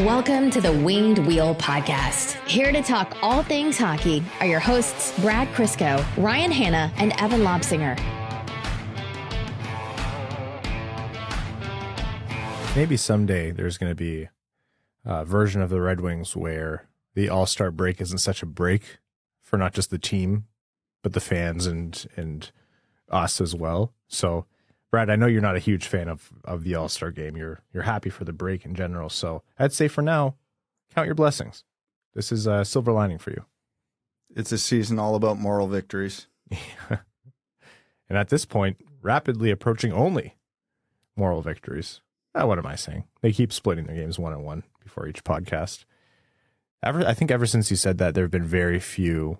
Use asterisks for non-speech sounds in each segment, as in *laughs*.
Welcome to the Winged Wheel Podcast. Here to talk all things hockey are your hosts, Brad Crisco, Ryan Hanna, and Evan Lobsinger. Maybe someday there's going to be a version of the Red Wings where the All Star break isn't such a break for not just the team, but the fans and and us as well. So, Brad, I know you're not a huge fan of of the All Star game. You're you're happy for the break in general. So, I'd say for now, count your blessings. This is a silver lining for you. It's a season all about moral victories. *laughs* and at this point, rapidly approaching only moral victories. Uh, what am I saying? They keep splitting their games one on one before each podcast. Ever, I think ever since you said that, there have been very few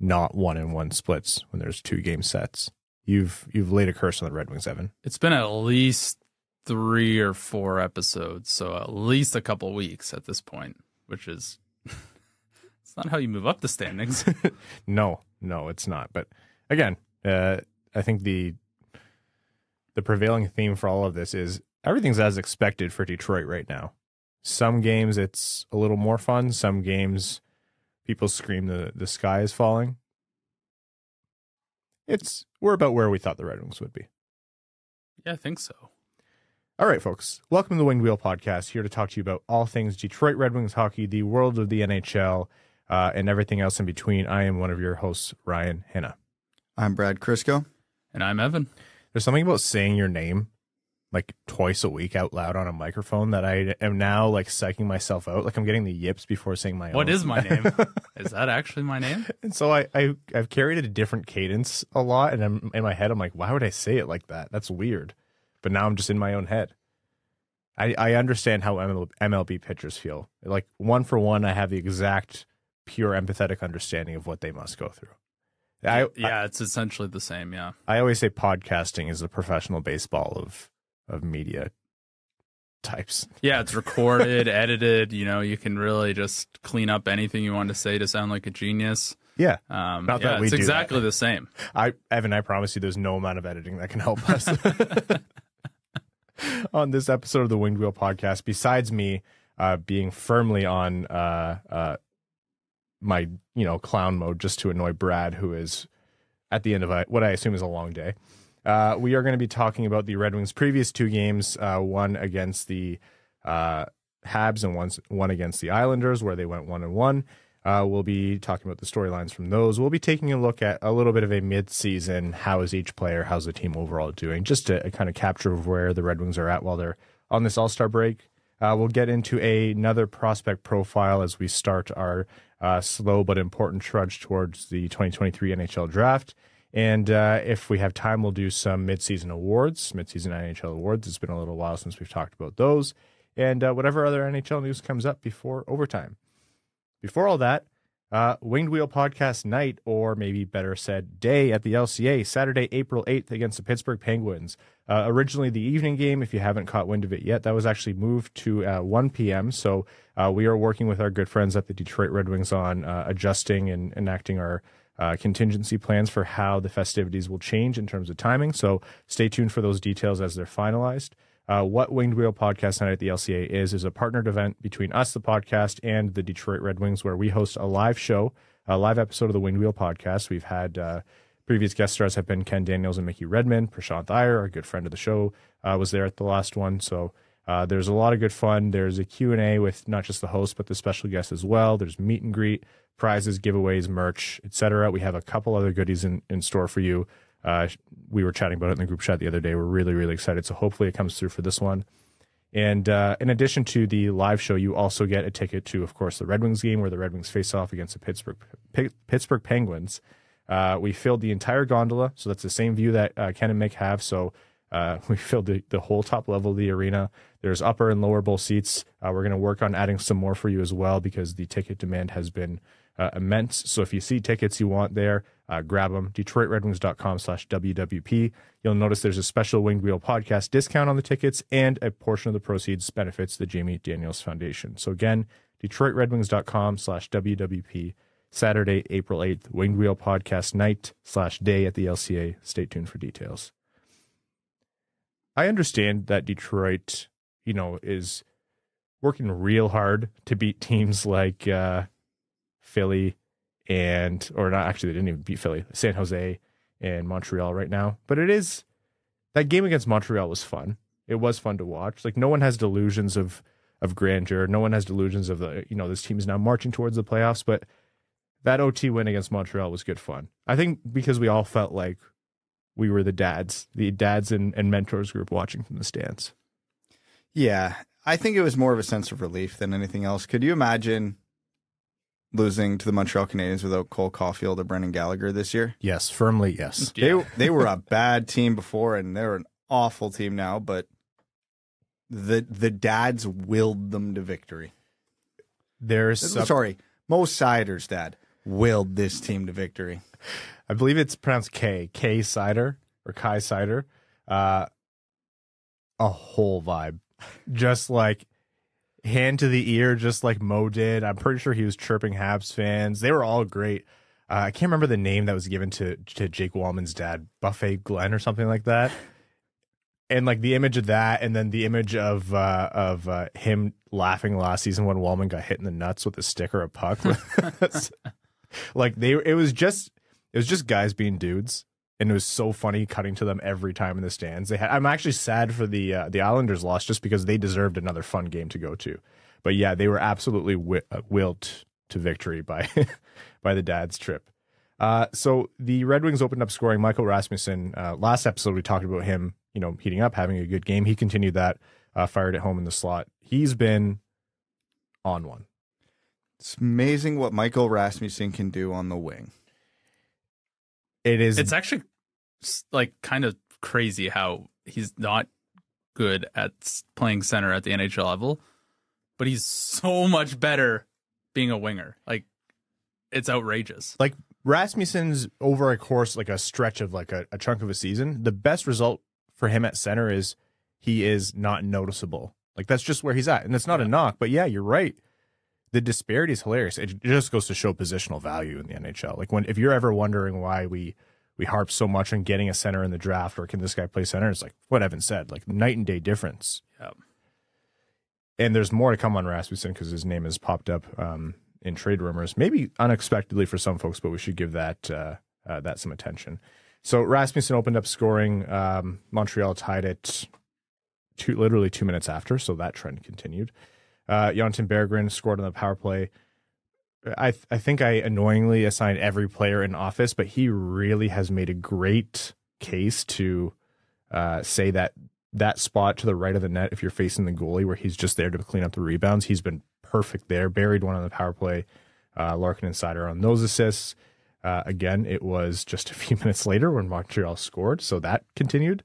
not one in one splits when there's two game sets. You've you've laid a curse on the Red Wings, Evan. It's been at least three or four episodes, so at least a couple weeks at this point, which is *laughs* it's not how you move up the standings. *laughs* *laughs* no, no, it's not. But again, uh, I think the the prevailing theme for all of this is everything's as expected for Detroit right now. Some games it's a little more fun. Some games people scream the the sky is falling. It's we're about where we thought the Red Wings would be. Yeah, I think so. All right, folks. Welcome to the Winged Wheel Podcast. Here to talk to you about all things Detroit Red Wings hockey, the world of the NHL, uh, and everything else in between. I am one of your hosts, Ryan Hanna. I'm Brad Crisco. And I'm Evan. There's something about saying your name like twice a week out loud on a microphone that I am now like psyching myself out. Like I'm getting the yips before saying my What own. is my name? *laughs* is that actually my name? And so I, I I've carried a different cadence a lot, and I'm in my head. I'm like, why would I say it like that? That's weird. But now I'm just in my own head. I I understand how ML, MLB pitchers feel. Like one for one, I have the exact pure empathetic understanding of what they must go through. I, yeah, it's essentially the same. Yeah. I always say podcasting is the professional baseball of of media types. Yeah, it's recorded, *laughs* edited. You know, you can really just clean up anything you want to say to sound like a genius. Yeah. Um, Not yeah, that we it's exactly that. the same. I Evan, I promise you there's no amount of editing that can help *laughs* us. *laughs* on this episode of the Winged Wheel podcast, besides me uh, being firmly on uh, uh, my, you know, clown mode just to annoy Brad, who is at the end of a, what I assume is a long day. Uh, we are going to be talking about the Red Wings' previous two games, uh, one against the uh, Habs and one, one against the Islanders, where they went one and one. Uh, we'll be talking about the storylines from those. We'll be taking a look at a little bit of a mid-season. How is each player? How's the team overall doing? Just to kind of capture of where the Red Wings are at while they're on this All-Star break. Uh, we'll get into a, another prospect profile as we start our uh, slow but important trudge towards the 2023 NHL draft. And uh, if we have time, we'll do some midseason awards, midseason NHL awards. It's been a little while since we've talked about those, and uh, whatever other NHL news comes up before overtime. Before all that, uh, Winged Wheel Podcast night, or maybe better said, day at the LCA, Saturday, April 8th against the Pittsburgh Penguins. Uh, originally the evening game, if you haven't caught wind of it yet, that was actually moved to uh, 1 p.m. So uh, we are working with our good friends at the Detroit Red Wings on uh, adjusting and enacting our uh, contingency plans for how the festivities will change in terms of timing. So stay tuned for those details as they're finalized. Uh, what Winged Wheel Podcast Night at the LCA is is a partnered event between us, the podcast, and the Detroit Red Wings, where we host a live show, a live episode of the Winged Wheel Podcast. We've had uh, previous guest stars have been Ken Daniels and Mickey Redmond. Prashant Iyer, our good friend of the show, uh, was there at the last one. So uh, there's a lot of good fun. There's a Q&A with not just the host, but the special guests as well. There's meet and greet, prizes, giveaways, merch, etc. We have a couple other goodies in, in store for you. Uh, we were chatting about it in the group chat the other day. We're really, really excited. So hopefully it comes through for this one. And uh, in addition to the live show, you also get a ticket to, of course, the Red Wings game where the Red Wings face off against the Pittsburgh P- Pittsburgh Penguins. Uh, we filled the entire gondola, so that's the same view that uh, Ken and Mick have. So uh, *laughs* we filled the, the whole top level of the arena. There's upper and lower bowl seats. Uh, we're going to work on adding some more for you as well because the ticket demand has been uh, immense. So if you see tickets you want there, uh, grab them. DetroitRedWings.com slash WWP. You'll notice there's a special Winged Wheel podcast discount on the tickets, and a portion of the proceeds benefits the Jamie Daniels Foundation. So again, DetroitRedWings.com slash WWP. Saturday, April 8th, Winged Wheel podcast night slash day at the LCA. Stay tuned for details. I understand that Detroit, you know, is working real hard to beat teams like uh, Philly and or not actually they didn't even beat Philly, San Jose and Montreal right now. But it is that game against Montreal was fun. It was fun to watch. Like no one has delusions of of grandeur. No one has delusions of the you know this team is now marching towards the playoffs. But that OT win against Montreal was good fun. I think because we all felt like we were the dads, the dads and, and mentors group watching from the stands. Yeah, I think it was more of a sense of relief than anything else. Could you imagine losing to the Montreal Canadiens without Cole Caufield or Brendan Gallagher this year? Yes, firmly yes. Yeah. They they were a bad team before, and they're an awful team now. But the the dads willed them to victory. There's some- Sorry, Mo Seider's dad willed this team to victory. I believe it's pronounced K, K cider or Kai cider. Uh, a whole vibe, just like hand to the ear, just like Mo did. I'm pretty sure he was chirping Habs fans. They were all great. Uh, I can't remember the name that was given to to Jake Walman's dad, Buffet Glenn or something like that. *laughs* And like the image of that, and then the image of uh, of uh, him laughing last season when Wallman got hit in the nuts with a stick or a puck. *laughs* *laughs* like they, it was just it was just guys being dudes, and it was so funny cutting to them every time in the stands. They had. I'm actually sad for the uh, the Islanders loss just because they deserved another fun game to go to. But yeah, they were absolutely wi- uh, willed to victory by *laughs* by the dad's trip. Uh, so the Red Wings opened up scoring. Michael Rasmussen. Uh, last episode we talked about him, you know, heating up, having a good game. He continued that. Uh, fired at home in the slot. He's been on one. It's amazing what Michael Rasmussen can do on the wing. It is. It's actually s- like kind of crazy how he's not good at playing center at the NHL level, but he's so much better being a winger. Like it's outrageous. like Rasmussen's over a course like a stretch of like a, a chunk of a season, the best result for him at center is he is not noticeable. Like that's just where he's at. And it's not a knock, but yeah, you're right. The disparity is hilarious. It just goes to show positional value in the NHL. Like when if you're ever wondering why we we harp so much on getting a center in the draft or can this guy play center, it's like what Evan said, like night and day difference. Yeah. And there's more to come on Rasmussen because his name has popped up um, in trade rumors, maybe unexpectedly for some folks, but we should give that uh, uh, that some attention. So Rasmussen opened up scoring. Um, Montreal tied it two, literally two minutes after, so that trend continued. Uh, Jonatan Berggren scored on the power play. I I think I annoyingly assigned every player in office, but he really has made a great case to uh, say that that spot to the right of the net, if you're facing the goalie, where he's just there to clean up the rebounds, he's been perfect there. Buried one on the power play. Uh, Larkin and Seider on those assists. Uh, again, it was just a *laughs* few minutes later when Montreal scored, so that continued.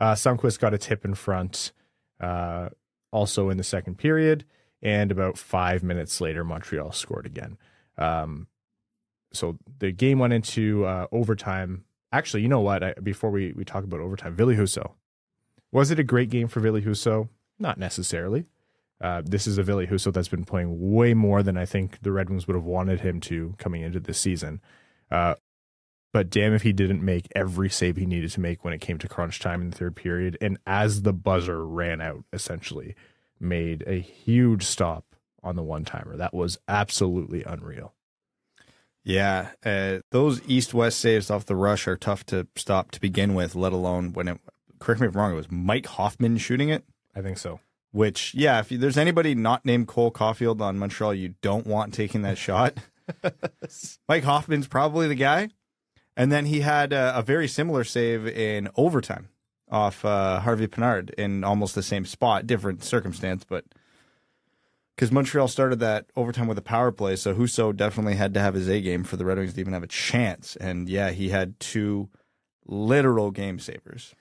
Uh, Sundqvist got a tip in front, uh, also in the second period, and about five minutes later, Montreal scored again. Um, so the game went into uh, overtime. Actually, you know what? I, before we, we talk about overtime, Ville Husso. Was it a great game for Ville Husso? Not necessarily. Uh, this is a Ville Husso that's been playing way more than I think the Red Wings would have wanted him to coming into this season. Uh, but damn if he didn't make every save he needed to make when it came to crunch time in the third period. And as the buzzer ran out, essentially, made a huge stop on the one timer. That was absolutely unreal. Yeah, uh, those east-west saves off the rush are tough to stop to begin with. Let alone when it. Correct me if I'm wrong. It was Mike Hoffman shooting it. I think so. Which, yeah, if you, there's anybody not named Cole Caufield on Montreal, you don't want taking that shot. *laughs* Mike Hoffman's probably the guy. And then he had a, a very similar save in overtime off uh, Harvey Pinard in almost the same spot, different circumstance, but because Montreal started that overtime with a power play, so Husso definitely had to have his A game for the Red Wings to even have a chance. And yeah, he had two literal game savers.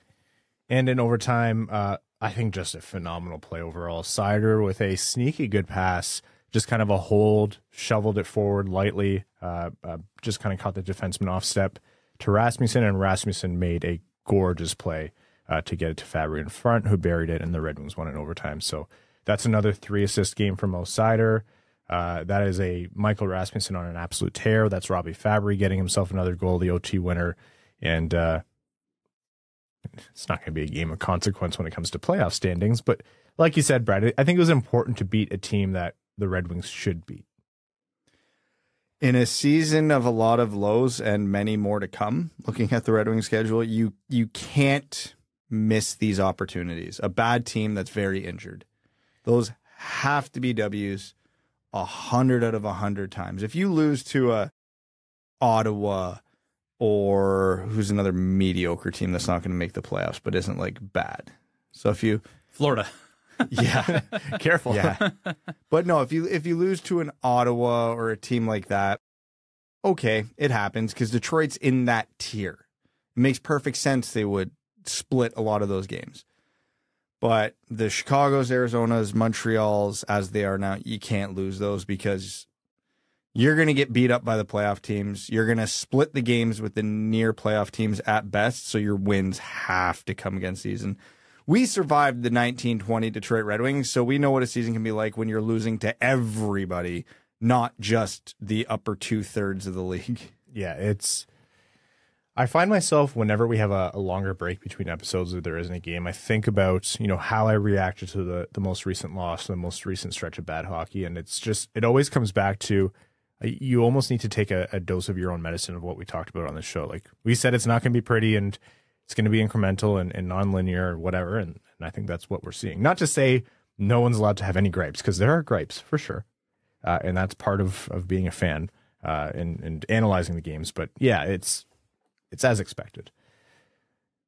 And in overtime, uh, I think just a phenomenal play overall. Seider with a sneaky good pass, just kind of a hold, shoveled it forward lightly, uh, uh, just kind of caught the defenseman off step to Rasmussen, and Rasmussen made a gorgeous play uh, to get it to Fabbri in front, who buried it, and the Red Wings won in overtime. So that's another three assist game from Mo Seider. Uh, that is a Michael Rasmussen on an absolute tear. That's Robby Fabbri getting himself another goal, the OT winner, and uh, it's not going to be a game of consequence when it comes to playoff standings. But like you said, Brad, I think it was important to beat a team that the Red Wings should beat. In a season of a lot of lows and many more to come, looking at the Red Wings schedule, you you can't miss these opportunities. A bad team that's very injured. Those have to be W's a hundred out of a hundred times. If you lose to a Ottawa or who's another mediocre team that's not going to make the playoffs but isn't like bad. So if you Florida. *laughs* yeah, *laughs* Careful. yeah. But no, if you if you lose to an Ottawa or a team like that, okay, it happens because Detroit's in that tier. It makes perfect sense they would split a lot of those games. But the Chicago's, Arizona's, Montreal's, as they are now, you can't lose those because you're going to get beat up by the playoff teams. You're going to split the games with the near playoff teams at best. So your wins have to come against. And we survived the 1920 Detroit Red Wings. So we know what a season can be like when you're losing to everybody, not just the upper two thirds of the league. Yeah, it's. I find myself whenever we have a, a, longer break between episodes or there isn't a game, I think about you know how I reacted to the the most recent loss, the most recent stretch of bad hockey, and it's just it always comes back to you almost need to take a, a dose of your own medicine of what we talked about on the show. Like we said, it's not going to be pretty and it's going to be incremental and, and nonlinear or whatever, and, and I think that's what we're seeing. Not to say no one's allowed to have any gripes because there are gripes for sure, uh, and that's part of of being a fan uh, and and analyzing the games. But yeah, it's it's as expected.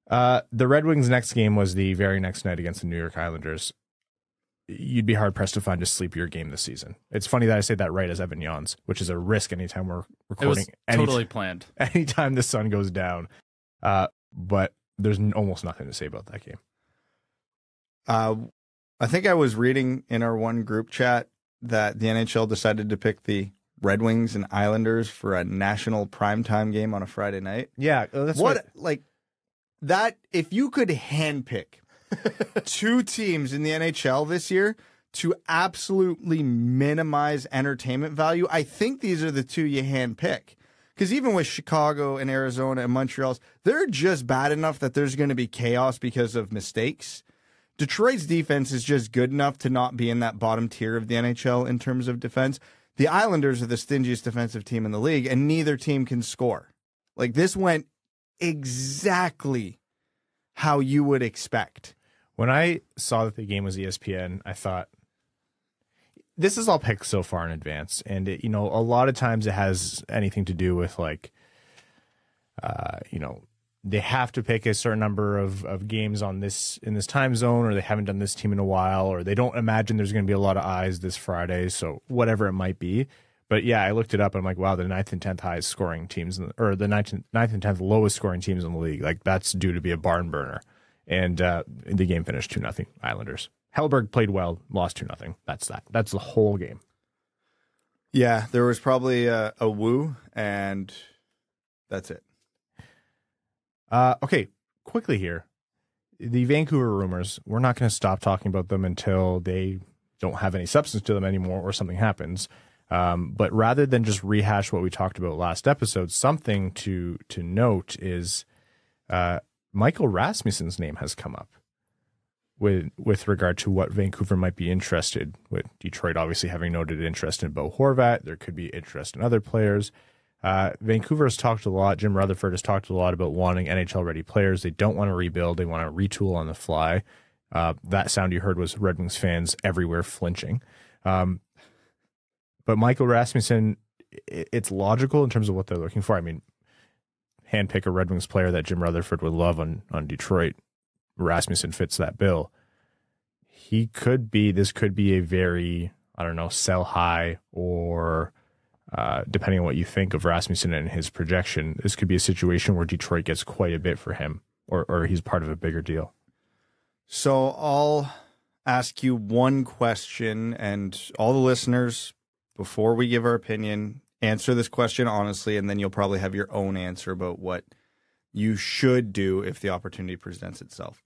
Uh, the Red Wings' next game was the very next night against the New York Islanders. You'd be hard pressed to find a sleepier game this season. It's funny that I say that right as Evan yawns, which is a risk anytime we're recording. It was totally planned. *laughs* Anytime the sun goes down, uh, but there's almost nothing to say about that game. Uh, I think I was reading in our one group chat that the NHL decided to pick the Red Wings and Islanders for a national primetime game on a Friday night. Yeah, uh, that's what, what like that. If you could handpick *laughs* two teams in the NHL this year to absolutely minimize entertainment value, I think these are the two you handpick. Because even with Chicago and Arizona and Montreal's, they're just bad enough that there's going to be chaos because of mistakes. Detroit's defense is just good enough to not be in that bottom tier of the NHL in terms of defense. The Islanders are the stingiest defensive team in the league, and neither team can score. Like this went exactly how you would expect. When I saw that the game was ESPN, I thought this is all picked so far in advance, and it, you know, a lot of times it has anything to do with like, uh, you know, they have to pick a certain number of, of games on this in this time zone, or they haven't done this team in a while, or they don't imagine there's going to be a lot of eyes this Friday, so whatever it might be. But yeah, I looked it up and I'm like, wow, the ninth and tenth highest scoring teams, the, or the ninth, ninth and tenth lowest scoring teams in the league, like that's due to be a barn burner. And uh, the game finished two nothing Islanders. Hellberg played well, lost two nothing. That's that. That's the whole game. Yeah, there was probably a, a woo, and that's it. Uh, okay, quickly here. The Vancouver rumors, we're not going to stop talking about them until they don't have any substance to them anymore or something happens. Um, but rather than just rehash what we talked about last episode, something to to note is uh, Michael Rasmussen's name has come up with with regard to what Vancouver might be interested. With Detroit obviously having noted interest in Bo Horvat, there could be interest in other players. Uh, Vancouver has talked a lot. Jim Rutherford has talked a lot about wanting NHL ready players. They don't want to rebuild. They want to retool on the fly. Uh, that sound you heard was Red Wings fans everywhere flinching. Um, but Michael Rasmussen, it's logical in terms of what they're looking for. I mean, handpick a Red Wings player that Jim Rutherford would love on on Detroit. Rasmussen fits that bill. He could be. This could be a very I don't know sell high or uh, depending on what you think of Rasmussen and his projection, this could be a situation where Detroit gets quite a bit for him, or or he's part of a bigger deal. So I'll ask you one question, and all the listeners, before we give our opinion, answer this question honestly, and then you'll probably have your own answer about what you should do if the opportunity presents itself.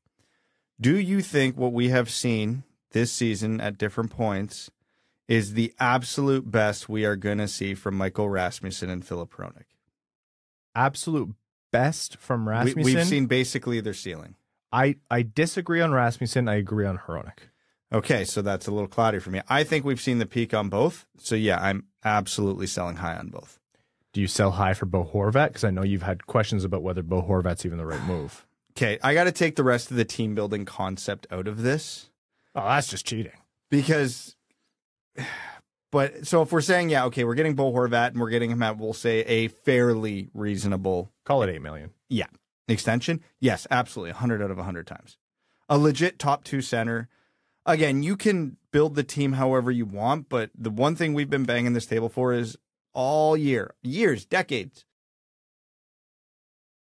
Do you think what we have seen this season at different points is the absolute best we are going to see from Michael Rasmussen and Filip Hronek. Absolute best from We, Rasmussen. we've seen basically their ceiling. I I disagree on Rasmussen. I agree on Hronek. Okay, so that's a little cloudy for me. I think we've seen the peak on both. So yeah, I'm absolutely selling high on both. Do you sell high for Bo Horvat? Because I know you've had questions about whether Bo Horvat's even the right *sighs* move. Okay, I got to take the rest of the team building concept out of this Oh, that's just cheating. because. But so if we're saying yeah, okay, we're getting Bo Horvat and we're getting him at we'll say a fairly reasonable Call it eight million. Yeah. Extension? Yes, absolutely. 100 out of 100 times. A legit top two center. Again, you can build the team however you want, but the one thing we've been banging this table for is all year, years, decades.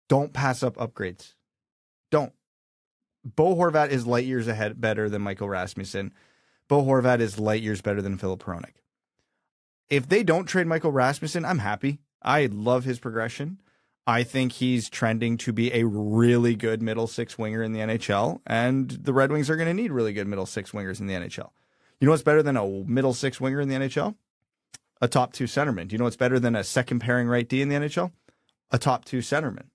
Don't pass up upgrades. Don't. Bo Horvat is light years ahead better than Michael Rasmussen. Bo Horvat is light years better than Filip Hronek. If they don't trade Michael Rasmussen, I'm happy. I love his progression. I think he's trending to be a really good middle six winger in the NHL, and the Red Wings are going to need really good middle six wingers in the NHL. You know what's better than a middle six winger in the NHL? A top two centerman. Do you know what's better than a second pairing right D in the NHL? A top two centerman.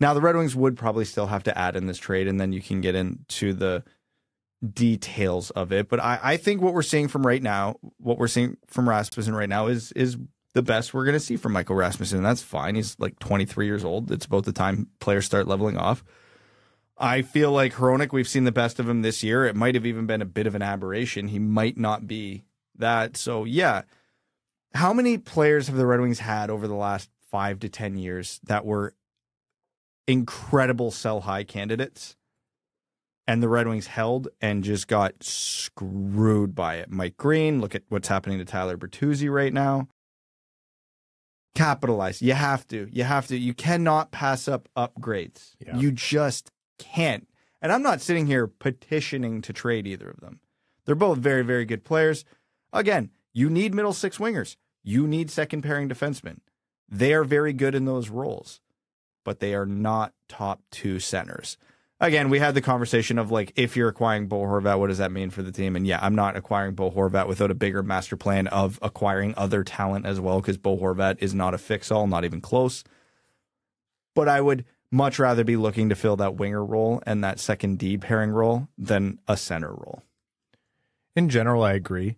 Now, the Red Wings would probably still have to add in this trade, and then you can get into the details of it. But I, I think what we're seeing from right now, what we're seeing from Rasmussen right now is is the best we're going to see from Michael Rasmussen. And that's fine. He's like 23 years old. It's about the time players start leveling off. I feel like Hronek, we've seen the best of him this year. It might have even been a bit of an aberration. He might not be that. So, yeah. How many players have the Red Wings had over the last five to 10 years that were incredible sell high candidates? And the Red Wings held and just got screwed by it. Mike Green, look at what's happening to Tyler Bertuzzi right now capitalize. You have to. You have to. You cannot pass up upgrades. Yeah. You just can't. And I'm not sitting here petitioning to trade either of them. They're both very, very good players. Again, you need middle six wingers. You need second pairing defensemen. They are very good in those roles, but they are not top two centers. Again, we had the conversation of like, if you're acquiring Bo Horvat, what does that mean for the team? And yeah, I'm not acquiring Bo Horvat without a bigger master plan of acquiring other talent as well, because Bo Horvat is not a fix all, not even close. But I would much rather be looking to fill that winger role and that second D pairing role than a center role. In general, I agree.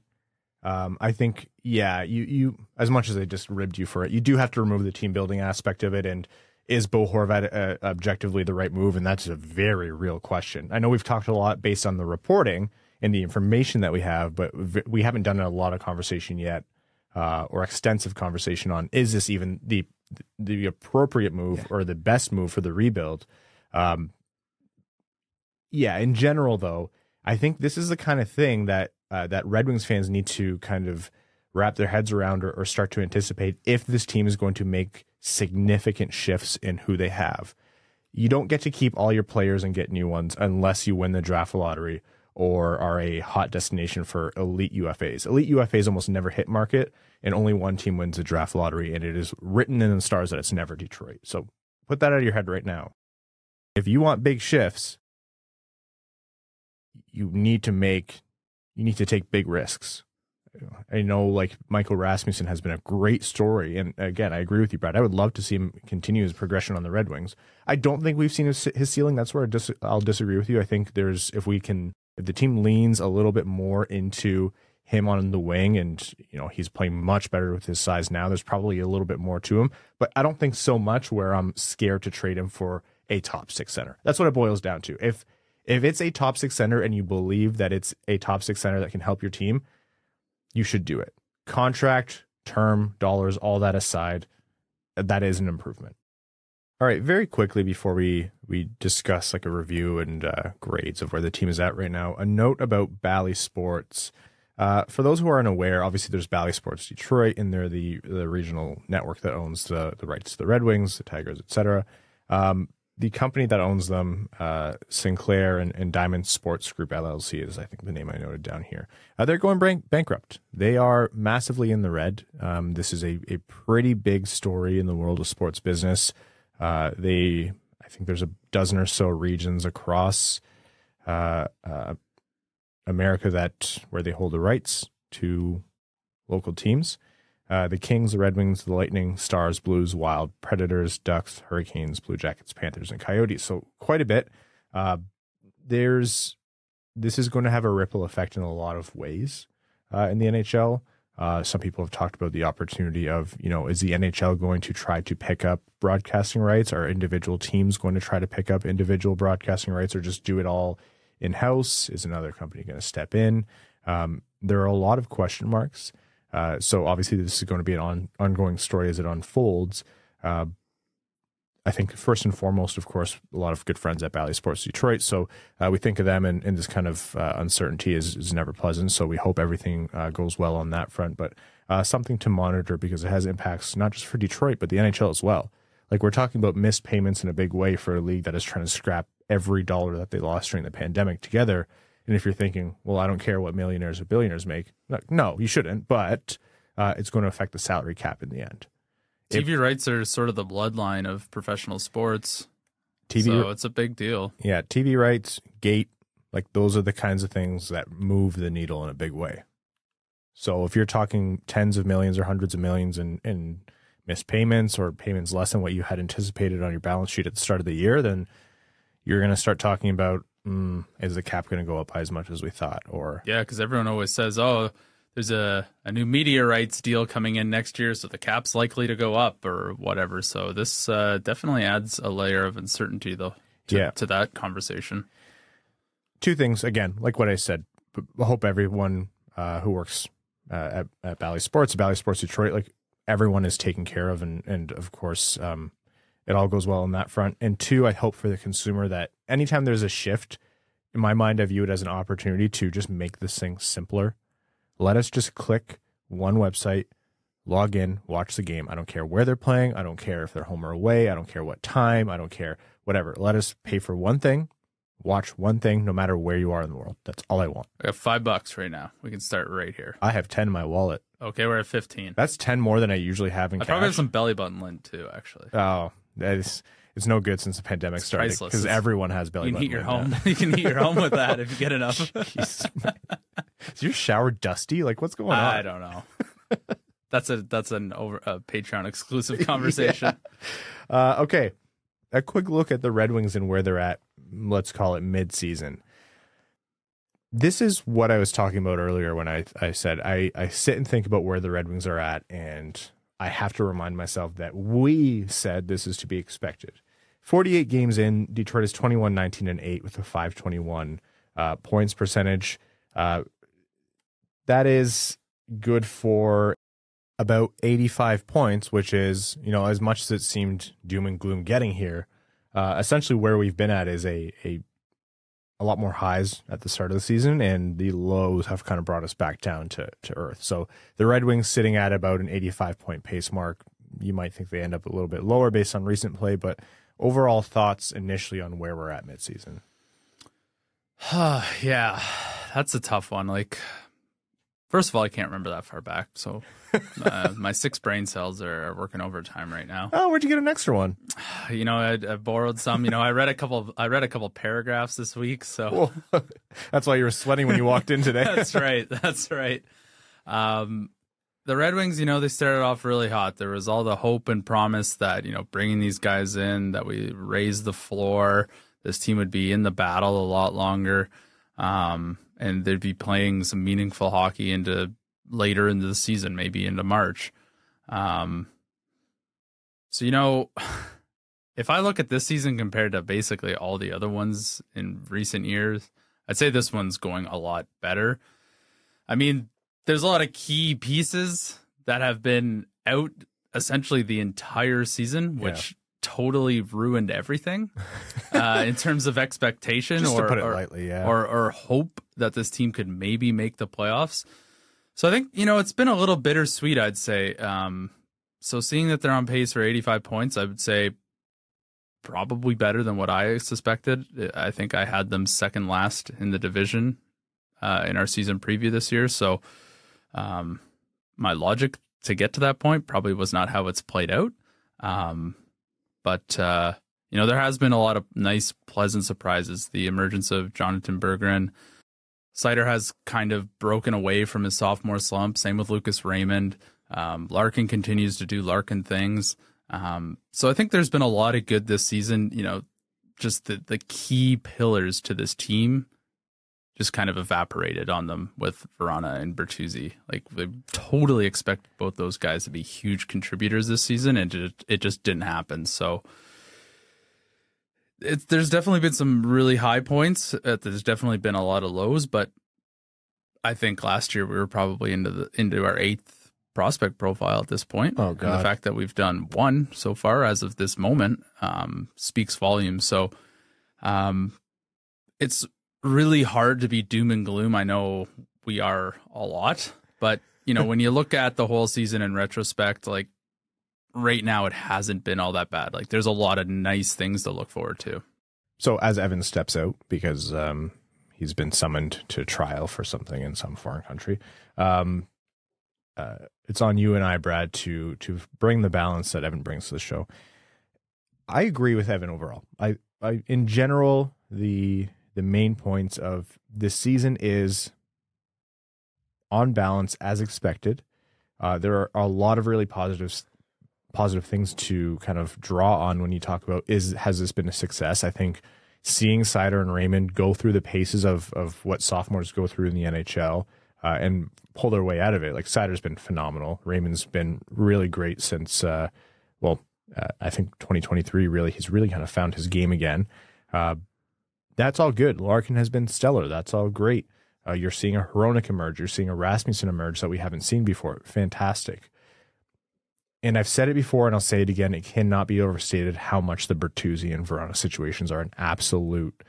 Um, I think, yeah, you you as much as I just ribbed you for it, you do have to remove the team building aspect of it. And is Bo Horvat uh, objectively the right move? And that's a very real question. I know we've talked a lot based on the reporting and the information that we have, but we haven't done a lot of conversation yet, uh, or extensive conversation on is this even the the appropriate move or the best move for the rebuild? Um, yeah, in general, though, I think this is the kind of thing that uh, that Red Wings fans need to kind of wrap their heads around or, or start to anticipate if this team is going to make significant shifts in who they have. You don't get to keep all your players and get new ones unless you win the draft lottery or are a hot destination for elite UFAs. Elite UFAs almost never hit market, and only one team wins the draft lottery, and it is written in the stars that it's never Detroit. So put that out of your head right now. If you want big shifts, you need to make you need to take big risks. I know like Michael Rasmussen has been a great story. And again, I agree with you, Brad. I would love to see him continue his progression on the Red Wings. I don't think we've seen his, his ceiling. That's where I dis- I'll disagree with you. I think there's, if we can, if the team leans a little bit more into him on the wing and, you know, he's playing much better with his size now, there's probably a little bit more to him. But I don't think so much where I'm scared to trade him for a top six center. That's what it boils down to. If, if it's a top six center and you believe that it's a top six center that can help your team, you should do it. Contract, term, dollars, all that aside, that is an improvement. All right, very quickly before we we discuss like a review and uh, grades of where the team is at right now, a note about Bally Sports. Uh, for those who are unaware, obviously there's Bally Sports Detroit, and they're the the regional network that owns the the rights to the Red Wings, the Tigers, etc. Um, the company that owns them, uh, Sinclair and, and, Diamond Sports Group LLC is, I think, the name I noted down here. Uh, they're going bank- bankrupt. They are massively in the red. Um, this is a, a pretty big story in the world of sports business. Uh, they, I think, there's a dozen or so regions across uh, uh, America that where they hold the rights to local teams. Uh, the Kings, the Red Wings, the Lightning, Stars, Blues, Wild, Predators, Ducks, Hurricanes, Blue Jackets, Panthers, and Coyotes. So quite a bit. Uh, there's this is going to have a ripple effect in a lot of ways uh, in the NHL. Uh, some people have talked about the opportunity of, you know, is the NHL going to try to pick up broadcasting rights? Are individual teams going to try to pick up individual broadcasting rights or just do it all in house? Is another company going to step in? Um, there are a lot of question marks. Uh, so obviously, this is going to be an on, ongoing story as it unfolds. Uh, I think first and foremost, of course, a lot of good friends at Bally Sports Detroit. So uh, we think of them, and, and this kind of uh, uncertainty is, is never pleasant. So we hope everything uh, goes well on that front. But uh, something to monitor because it has impacts not just for Detroit, but the NHL as well. Like we're talking about missed payments in a big way for a league that is trying to scrap every dollar that they lost during the pandemic together. And if you're thinking, well, I don't care what millionaires or billionaires make, no, you shouldn't. But uh, it's going to affect the salary cap in the end. TV if, rights are sort of the bloodline of professional sports. TV, so it's a big deal. Yeah, TV rights, gate, like those are the kinds of things that move the needle in a big way. So if you're talking tens of millions or hundreds of millions in, in missed payments or payments less than what you had anticipated on your balance sheet at the start of the year, then you're going to start talking about mm, is the cap going to go up by as much as we thought? Or yeah, because everyone always says, oh, there's a, a new media rights deal coming in next year, so the cap's likely to go up or whatever. So this uh, definitely adds a layer of uncertainty, though, to, yeah. to that conversation. Two things, again, like what I said, I hope everyone uh, who works uh, at, at Bally Sports, Bally Sports Detroit, like everyone is taken care of, and and of course, um, it all goes well on that front. And two, I hope for the consumer that anytime there's a shift, in my mind, I view it as an opportunity to just make this thing simpler let us just click one website, log in, watch the game. I don't care where they're playing. I don't care if they're home or away. I don't care what time. I don't care whatever. Let us pay for one thing, watch one thing, no matter where you are in the world. That's all I want. I have five bucks right now. We can start right here. I have ten in my wallet. Okay, we're at fifteen. That's ten more than I usually have in cash. I cash. probably have some belly button lint too, actually. Oh, is it's no good since the pandemic it's started because everyone has belly. You can heat your home. *laughs* you can heat your home with that if you get enough. *laughs* Jeez, is your shower dusty? Like what's going on? I don't know. *laughs* that's a that's an over a Patreon exclusive conversation. yeah. uh, okay, a quick look at the Red Wings and where they're at. Let's call it mid season. This is what I was talking about earlier when I I said I I sit and think about where the Red Wings are at and I have to remind myself that we said this is to be expected. 48 games in, Detroit is 21, 19, and 8 with a 521 uh, points percentage. Uh, that is good for about 85 points, which is, you know, as much as it seemed doom and gloom getting here, uh, essentially where we've been at is a, a a lot more highs at the start of the season, and the lows have kind of brought us back down to, to earth. So the Red Wings sitting at about an 85 point pace mark. You might think they end up a little bit lower based on recent play, but overall thoughts initially on where we're at midseason? *sighs* yeah, that's a tough one. Like, first of all, I can't remember that far back, so uh, my six brain cells are, working overtime right now. Oh, where'd you get an extra one? You know, I, I borrowed some. You know, I read a couple. I read a couple paragraphs this week, so *laughs* well, that's why you were sweating when you walked in today. *laughs* that's right. That's right. Um, the Red Wings, you know, they started off really hot. There was all the hope and promise that, you know, bringing these guys in, that we raise the floor, this team would be in the battle a lot longer, um, and they'd be playing some meaningful hockey into later into the season, maybe into March. Um, so, you know, *sighs* if I look at this season compared to basically all the other ones in recent years, I'd say this one's going a lot better. I mean, there's a lot of key pieces that have been out essentially the entire season, which yeah. totally ruined everything *laughs* uh, in terms of expectation or, or, lightly, yeah. or, or hope that this team could maybe make the playoffs. So I think you know it's been a little bittersweet, I'd say. Um, so seeing that they're on pace for 85 points, I would say probably better than what I suspected. I think I had them second last in the division uh, in our season preview this year. So um, my logic to get to that point probably was not how it's played out. Um, but uh, you know, there has been a lot of nice, pleasant surprises. The emergence of Jonatan Berggren. Seider has kind of broken away from his sophomore slump. Same with Lucas Raymond. Um, Larkin continues to do Larkin things. Um, so I think there's been a lot of good this season. You know, just the the key pillars to this team just kind of evaporated on them with Vrana and Bertuzzi. Like we totally expect both those guys to be huge contributors this season, and it, it just didn't happen. So it, there's definitely been some really high points. Uh, there's definitely been a lot of lows, but I think last year we were probably into the into our eighth prospect profile at this point. Oh, And God. the fact that we've done one so far as of this moment um, speaks volumes. So um, it's really hard to be doom and gloom. I know we are a lot, but you know when you look at the whole season in retrospect, like right now it hasn't been all that bad. Like there's a lot of nice things to look forward to. So as Evan steps out because um, he's been summoned to trial for something in some foreign country, um, uh, it's on you and I, Brad, to to bring the balance that Evan brings to the show. I agree with Evan overall. I, I in general the the main points of this season is on balance as expected. Uh, there are a lot of really positives positive things to kind of draw on when you talk about is has this been a success? I think seeing Seider and Raymond go through the paces of of what sophomores go through in the NHL uh, and pull their way out of it. Like Seider's been phenomenal. Raymond's been really great since uh, well, uh, I think 2023. Really, he's really kind of found his game again. Uh, that's all good. Larkin has been stellar. That's all great. Uh, you're seeing a Hronek emerge. You're seeing a Rasmussen emerge that we haven't seen before. Fantastic. And I've said it before, and I'll say it again. It cannot be overstated how much the Bertuzzi and Vrana situations are an absolute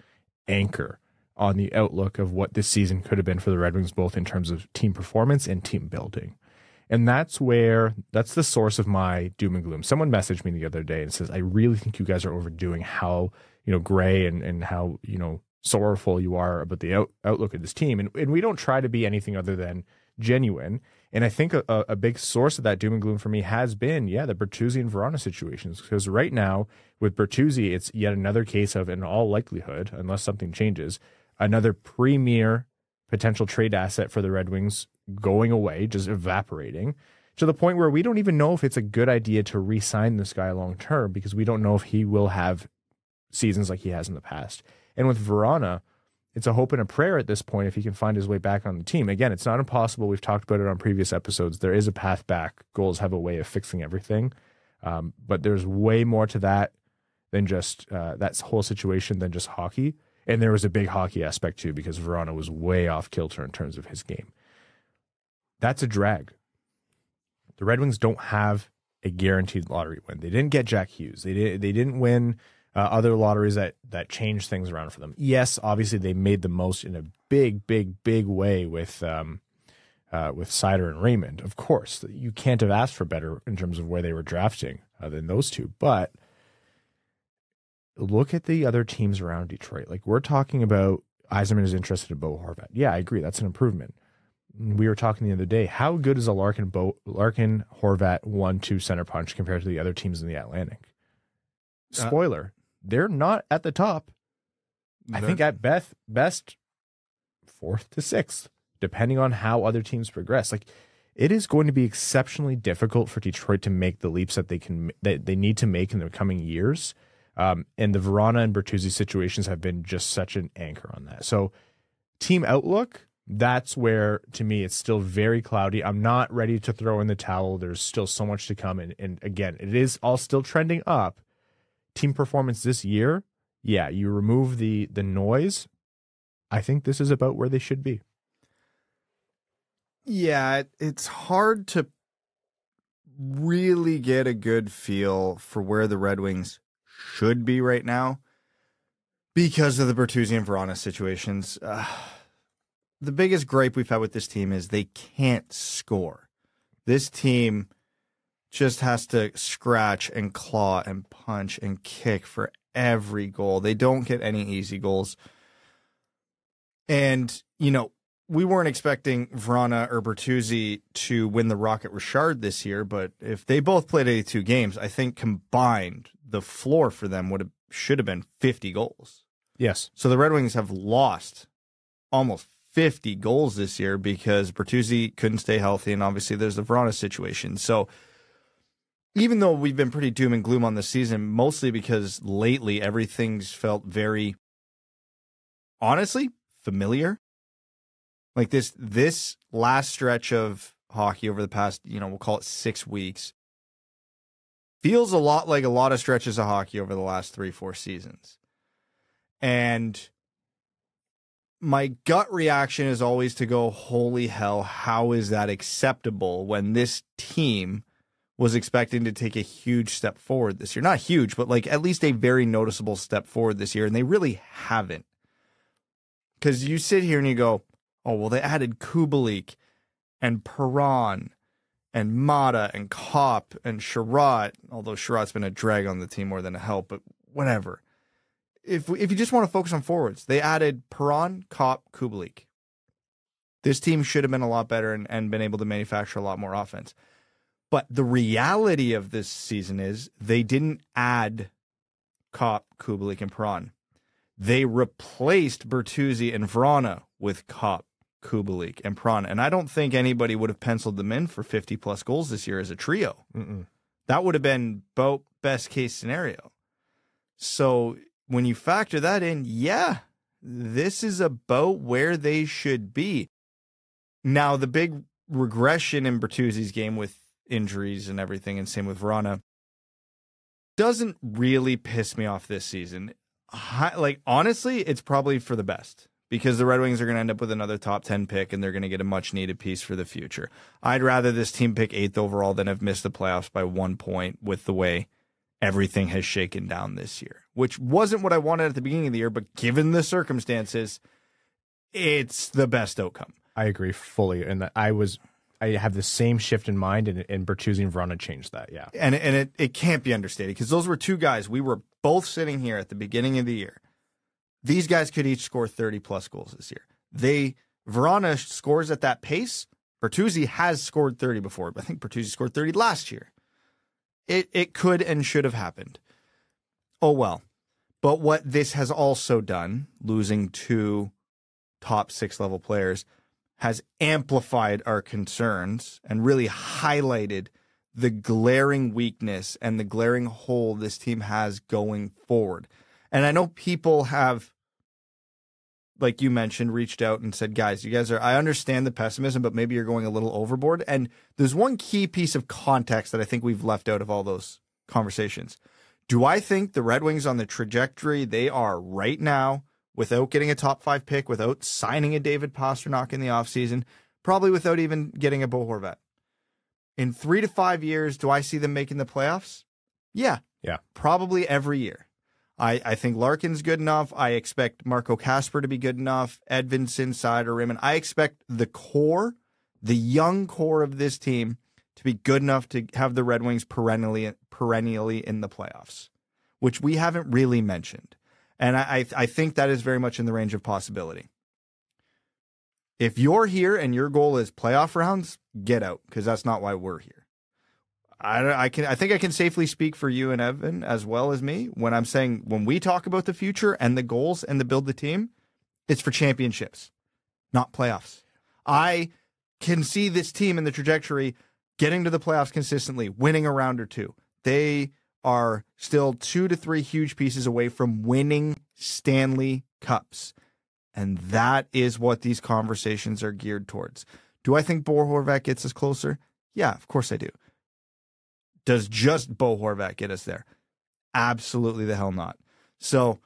anchor on the outlook of what this season could have been for the Red Wings, both in terms of team performance and team building. And that's where that's the source of my doom and gloom. Someone messaged me the other day and says, I really think you guys are overdoing how, you know, gray and, and how, you know, sorrowful you are about the out, outlook of this team. And, and we don't try to be anything other than genuine. And I think a, a big source of that doom and gloom for me has been, yeah, the Bertuzzi and Vrana situations. Because right now with Bertuzzi, it's yet another case of, in all likelihood, unless something changes, another premier potential trade asset for the Red Wings going away, just evaporating to the point where we don't even know if it's a good idea to re-sign this guy long term because we don't know if he will have seasons like he has in the past. And with Vrana, it's a hope and a prayer at this point if he can find his way back on the team. Again, it's not impossible. We've talked about it on previous episodes. There is a path back. Goals have a way of fixing everything, um, but there's way more to that than just uh, that whole situation than just hockey. And there was a big hockey aspect too because Vrana was way off kilter in terms of his game. That's a drag. The Red Wings don't have a guaranteed lottery win. They didn't get Jack Hughes. They did. They didn't win uh, other lotteries that that changed things around for them. Yes, obviously they made the most in a big, big, big way with um, uh, with Seider and Raymond. Of course, you can't have asked for better in terms of where they were drafting uh, than those two. But look at the other teams around Detroit. Like we're talking about, Yzerman is interested in Bo Horvat. Yeah, I agree. That's an improvement. We were talking the other day. How good is a Larkin Bo, Larkin Horvat one two center punch compared to the other teams in the Atlantic? Uh, Spoiler: they're not at the top. I think at best, best fourth to sixth, depending on how other teams progress. Like it is going to be exceptionally difficult for Detroit to make the leaps that they can that they need to make in the coming years. Um, and the Vrana and Bertuzzi situations have been just such an anchor on that. So, team outlook, that's where to me it's still very cloudy. I'm not ready to throw in the towel. There's still so much to come, and, and again, it is all still trending up. Team performance this year, yeah, you remove the the noise. I think this is about where they should be. Yeah, it, it's hard to really get a good feel for where the Red Wings should be right now because of the Bertuzzi and Vrana situations. Uh, the biggest gripe we've had with this team is they can't score. This team just has to scratch and claw and punch and kick for every goal. They don't get any easy goals. And, you know, we weren't expecting Vrana or Bertuzzi to win the Rocket Richard this year, but if they both played 82 games, I think combined the floor for them would have should have been 50 goals. Yes. So the Red Wings have lost almost 50 goals this year because Bertuzzi couldn't stay healthy, and obviously there's the Vrana situation. So even though we've been pretty doom and gloom on the season, mostly because lately everything's felt very, honestly, familiar. Like this, this last stretch of hockey over the past, you know, we'll call it six weeks, feels a lot like a lot of stretches of hockey over the last three, four seasons. And my gut reaction is always to go, holy hell, how is that acceptable when this team was expecting to take a huge step forward this year? Not huge, but like at least a very noticeable step forward this year. And they really haven't. Because you sit here and you go, oh, well, they added Kubalik and Perron and Maatta and Copp and Chiarot, although Chiarot's been a drag on the team more than a help, but whatever if if you just want to focus on forwards, they added Perron, Copp, Kubalik. This team should have been a lot better and, and been able to manufacture a lot more offense. But the reality of this season is they didn't add Copp, Kubalik, and Perron. They replaced Bertuzzi and Vrana with Copp, Kubalik, and Perron. And I don't think anybody would have penciled them in for 50 plus goals this year as a trio. Mm-mm. That would have been both best case scenario. So when you factor that in, yeah, this is about where they should be. Now, the big regression in Bertuzzi's game with injuries and everything, and same with Vrana, doesn't really piss me off this season. Like, honestly, it's probably for the best because the Red Wings are going to end up with another top 10 pick and they're going to get a much needed piece for the future. I'd rather this team pick eighth overall than have missed the playoffs by one point with the way everything has shaken down this year, which wasn't what I wanted at the beginning of the year, but given the circumstances, it's the best outcome. I agree fully, and I was I have the same shift in mind, and, and Bertuzzi and Vrana changed that. Yeah, and and it, it can't be understated because those were two guys we were both sitting here at the beginning of the year. These guys could each score thirty plus goals this year. They Vrana scores at that pace. Bertuzzi has scored thirty before, but I think Bertuzzi scored thirty last year. It it could and should have happened. Oh well. But what this has also done, losing two top six level players, has amplified our concerns and really highlighted the glaring weakness and the glaring hole this team has going forward. And I know people have like you mentioned, reached out and said, guys, you guys are, I understand the pessimism, but maybe you're going a little overboard. And there's one key piece of context that I think we've left out of all those conversations. Do I think the Red Wings on the trajectory they are right now, without getting a top five pick, without signing a David Pastrnak in the offseason, probably without even getting a Bo Horvat? In three to five years, do I see them making the playoffs? Yeah. Yeah. Probably every year. I, I think Larkin's good enough. I expect Marco Kasper to be good enough. Edvinsson, Seider, Raymond. I expect the core, the young core of this team, to be good enough to have the Red Wings perennially perennially in the playoffs, which we haven't really mentioned. And I, I think that is very much in the range of possibility. If you're here and your goal is playoff rounds, get out because that's not why we're here. I, I can I think I can safely speak for you and Evan as well as me when I'm saying when we talk about the future and the goals and the build the team, it's for championships, not playoffs. I can see this team in the trajectory getting to the playoffs consistently, winning a round or two. They are still two to three huge pieces away from winning Stanley Cups. And that is what these conversations are geared towards. Do I think Bo Horvat gets us closer? Yeah, of course I do. Does just Bo Horvat get us there? Absolutely the hell not. So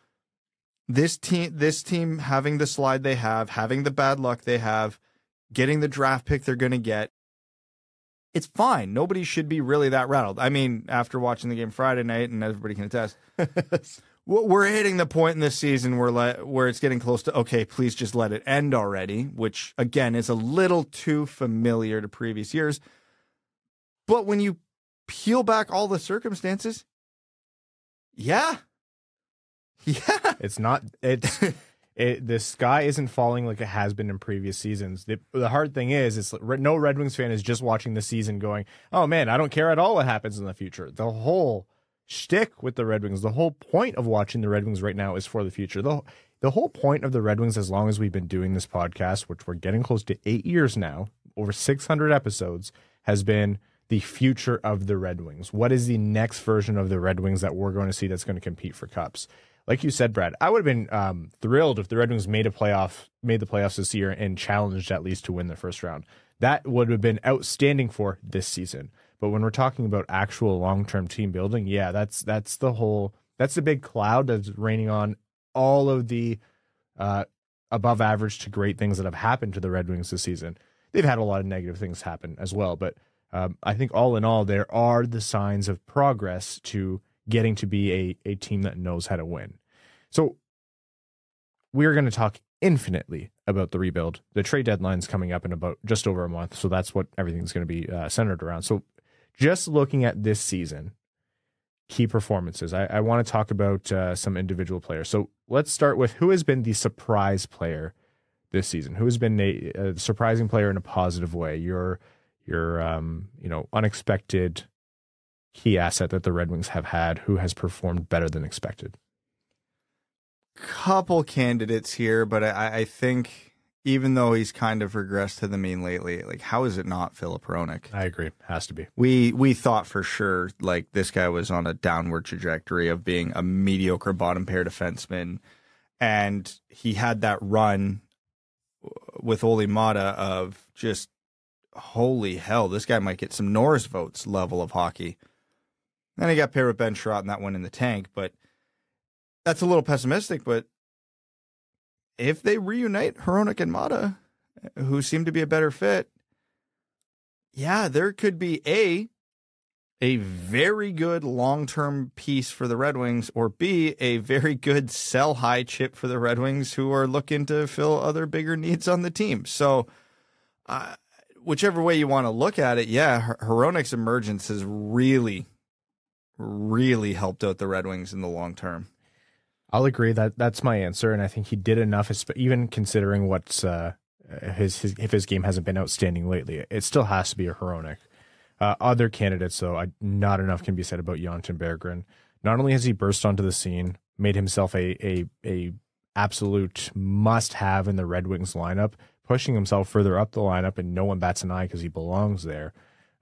this team this team having the slide they have, having the bad luck they have, getting the draft pick they're going to get, it's fine. Nobody should be really that rattled. I mean, after watching the game Friday night, and everybody can attest, *laughs* we're hitting the point in this season where le- where it's getting close to okay, please just let it end already. Which again is a little too familiar to previous years. But when you peel back all the circumstances, yeah, *laughs* yeah, it's not. It's *laughs* it. The sky isn't falling like it has been in previous seasons. The, the hard thing is, it's no Red Wings fan is just watching the season going, "Oh man, I don't care at all what happens in the future." The whole shtick with the Red Wings, the whole point of watching the Red Wings right now is for the future. The the whole point of the Red Wings, as long as we've been doing this podcast, which we're getting close to eight years now, over 600 episodes, has been the future of the Red Wings. What is the next version of the Red Wings that we're going to see that's going to compete for cups? Like you said, Brad, I would have been um, thrilled if the Red Wings made a playoff, made the playoffs this year, and challenged at least to win the first round. That would have been outstanding for this season. But when we're talking about actual long-term team building, yeah, that's that's the whole that's the big cloud that's raining on all of the uh, above average to great things that have happened to the Red Wings this season. They've had a lot of negative things happen as well, but um, I think all in all, there are the signs of progress to getting to be a, a team that knows how to win. So we're going to talk infinitely about the rebuild. The trade deadline's coming up in about just over a month, so that's what everything's going to be uh, centered around. So just looking at this season, key performances. I, I want to talk about uh, some individual players. So let's start with who has been the surprise player this season. Who has been a, a surprising player in a positive way? Your your um, you know unexpected key asset that the Red Wings have had. Who has performed better than expected? Couple candidates here, but I, I think even though he's kind of regressed to the mean lately, like how is it not Filip Hronek? I agree. Has to be. We we thought for sure like this guy was on a downward trajectory of being a mediocre bottom pair defenseman, and he had that run with Olli Maatta of just holy hell, this guy might get some Norris votes level of hockey. Then he got paired with Ben Chiarot and that went in the tank, but that's a little pessimistic. But if they reunite Hronek and Maatta, who seem to be a better fit, yeah, there could be a a very good long term piece for the Red Wings, or B, a very good sell high chip for the Red Wings who are looking to fill other bigger needs on the team. So, uh, whichever way you want to look at it, yeah, Hronek's emergence has really, really helped out the Red Wings in the long term. I'll agree that that's my answer, and I think he did enough, even considering what's uh, his, his if his game hasn't been outstanding lately. It still has to be a Hronek. Uh, other candidates, though, I, not enough can be said about Jonatan Berggren. Not only has he burst onto the scene, made himself a a a absolute must have in the Red Wings lineup, pushing himself further up the lineup, and no one bats an eye because he belongs there.